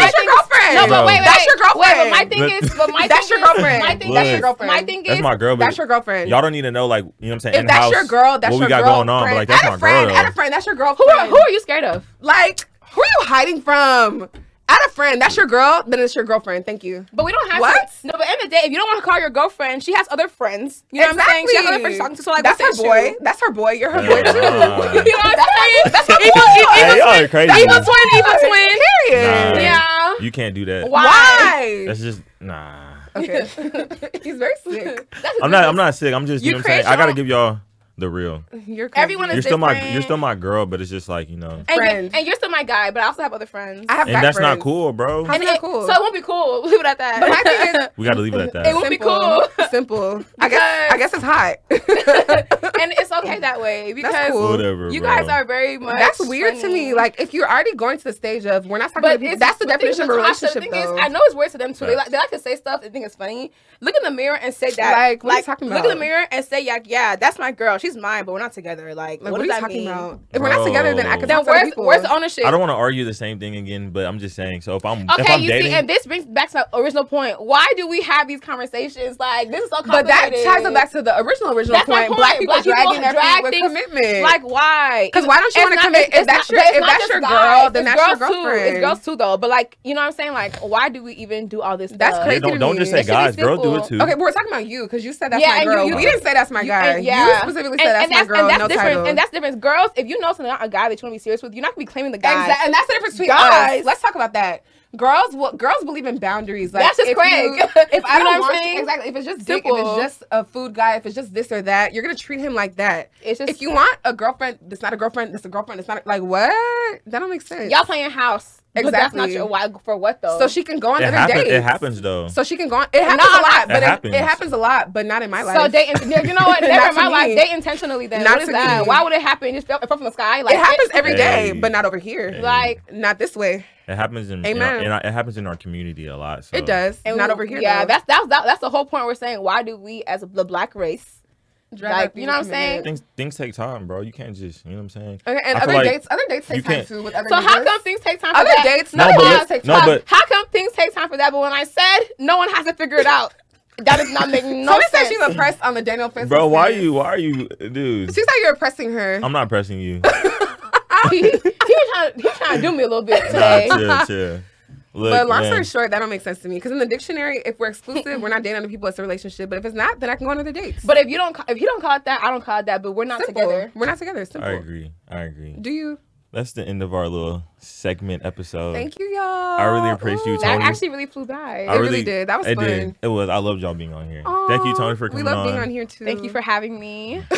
girlfriend. No, but wait, that's your girlfriend. Wait, but my thing is, but my [laughs] that's your girlfriend. My thing that's your girlfriend. My thing is, that's my girl. That's your girlfriend. Y'all don't need to know, like, you know what I'm saying? If that's your girl, that's what we got going on. But like, that's my girl. Add a friend, that's your girlfriend. Who are, you scared of? Like, who are you hiding from? At a friend, that's your girl, then it's your girlfriend. Thank you. But we don't have what? To, no, but end of the day, if you don't want to call your girlfriend, she has other friends. You know exactly. what I'm saying? She has other friends talking to. So like, that's her boy. That's her boy. You're her boy too. [laughs] you know what I'm saying? That's her boy. Evil, evil, evil, twin. Evil twin. Evil twin. Period. Nah. Yeah. You can't do that. Why? That's just nah. Okay. [laughs] He's very sick. [laughs] I'm not. I'm not sick. I'm just. You, you know what I'm saying. I gotta give y'all the real. You're everyone is you're still different. my you're still my girl, but it's just like you know. And, friends. And you're still my guy, but I also have other friends. I have and that's friends. not cool, bro. How's not it, cool. So it won't be cool. [laughs] We'll leave it at that. But my thing is, [laughs] we got to leave it at that. It won't Simple. be cool. [laughs] Simple. I guess I guess it's hot, and it's okay that way because cool. Whatever, you guys are very much. That's weird to me. Like if you're already going to the stage of we're not talking. But people, that's the definition of a relationship. The though. Is, I know it's weird to them too. They like, they like to say stuff. They think it's funny. Look in the mirror and say that. Like what are you talking about? Look in the mirror and say yeah, yeah, that's my girl she's mine, but we're not together. Like, like what, what are you talking mean? about? If we're not together, then I can then where's where's the ownership? I don't want to argue the same thing again, but I'm just saying. So if I'm okay, if I'm you dating, see, and this brings back to the original point. Why do we have these conversations? Like this is so complicated. But that ties it back to the original original point. point. Black people Black dragging people their drag feet things, with commitment. Like why? Because why don't you want to commit? If that's your if that's your girl, then that's your girlfriend. It's girls too though. But like you know what I'm saying? Like why do we even do all this? That's crazy. Don't just say guys. Girls do it too. Okay, we're talking about you because you said that's my girl. We didn't say that's my guy. Yeah, specifically and, that's, and that's my girl. And that's no different. Title. And that's different. Girls, if you know something about a guy that you want to be serious with, you're not gonna be claiming the guy. Exactly. And that's the difference between guys. us. Let's talk about that. Girls, what girls believe in boundaries. Like that's just if Craig. You, [laughs] if I don't want saying? exactly, if it's just dick, if it's just a food guy, if it's just this or that, you're gonna treat him like that. It's just if you want a girlfriend, that's not a girlfriend. That's a girlfriend. It's not a, like what? That don't make sense. Y'all playing house Exactly. But that's not your why for what though? So she can go on it every happen. It happens though. So she can go on. It happens not, a lot, but it happens. It, happens. a lot, but not in my life. So they, [laughs] you know what? Never in my me. life. They intentionally then. Not to that. Me. Why would it happen? It fell from the sky. Like it happens every day, but not over here. Hey. Like not this way. It happens in, in our, in our, it happens in our community a lot. So. It does. And not we, over here. Yeah, though. that's that's that, that's the whole point. We're saying why do we as the black race like, you know what I'm saying? Things things take time, bro. You can't just, you know what I'm saying? Okay, and other like dates, other dates take time too. With other so how come things take time? For other that? dates, no, but, take time. No, but how come things take time for that? But when I said no one has to figure it out. That is not make no Somebody sense. said she's oppressed on the Daniel Fenster. Bro, why are you? Why are you, dude? Seems like you're pressing her. I'm not pressing you. [laughs] he, he, was trying, he was trying to do me a little bit today. Nah, chill, chill. Look, but long man. story short, that don't make sense to me because in the dictionary, if we're exclusive, we're not dating other people. It's a relationship. But if it's not, then I can go on other dates. But if you don't, if you don't call it that, I don't call it that. But we're not Simple. together. We're not together. Simple. I agree. I agree. Do you? That's the end of our little segment episode. Thank you, y'all. I really appreciate Ooh, you, Toni. That actually really flew by. I it really, really did. That was it fun. Did. It was. I love y'all being on here. Aww, Thank you, Toni, for coming on. We love on. being on here too. Thank you for having me. [laughs]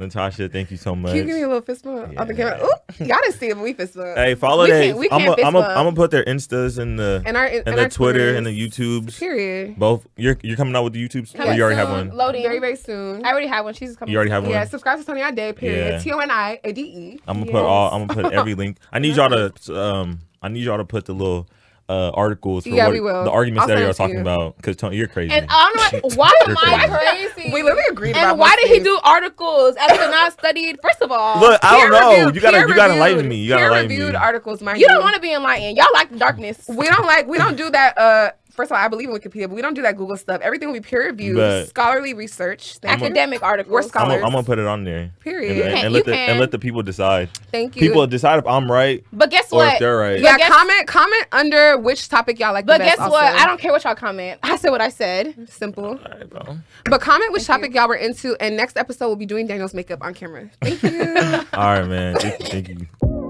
Natasha, thank you so much. Can you give me a little fist bump yeah. on the camera? Oh, y'all didn't see it, but we fist bump. Hey, follow we them. I'm gonna put their instas in the and our and, and their Twitter and the YouTubes. Period. Both. You're you're coming out with the YouTubes. Coming or you already soon. have one. Loading very very soon. I already have one. She's coming. You already have one. Yeah. Subscribe to Toni Ade Period. Yeah. T O N I A D E. I'm gonna yes. put all. I'm gonna put every [laughs] link. I need y'all to um. I need y'all to put the little uh, articles for yeah, what, the arguments I'll that you're talking you. about because Toni, you're crazy. And I'm like, [laughs] why am I crazy? We literally agreed. And why did he do articles after not studied? First of all, look, I don't know. You gotta, you gotta enlighten me. You gotta enlighten me. Articles, my you. You don't want to be enlightened. Y'all like the darkness. We don't like. We don't do that. Uh, first of all, I believe in Wikipedia, but we don't do that Google stuff. Everything will be peer-reviewed, scholarly research, academic articles. We're scholars. I'm, I'm gonna put it on there. Period. And, and, and let the, can. and let the people decide. Thank you. People decide if I'm right. But guess what? they're right. Yeah. Guess, comment comment under which topic y'all like. But guess also. what? I don't care what y'all comment. I said what I said. Simple. Right, but comment which Thank topic y'all were into, and next episode we'll be doing Daniel's makeup on camera. Thank you. [laughs] all right, man. Thank you.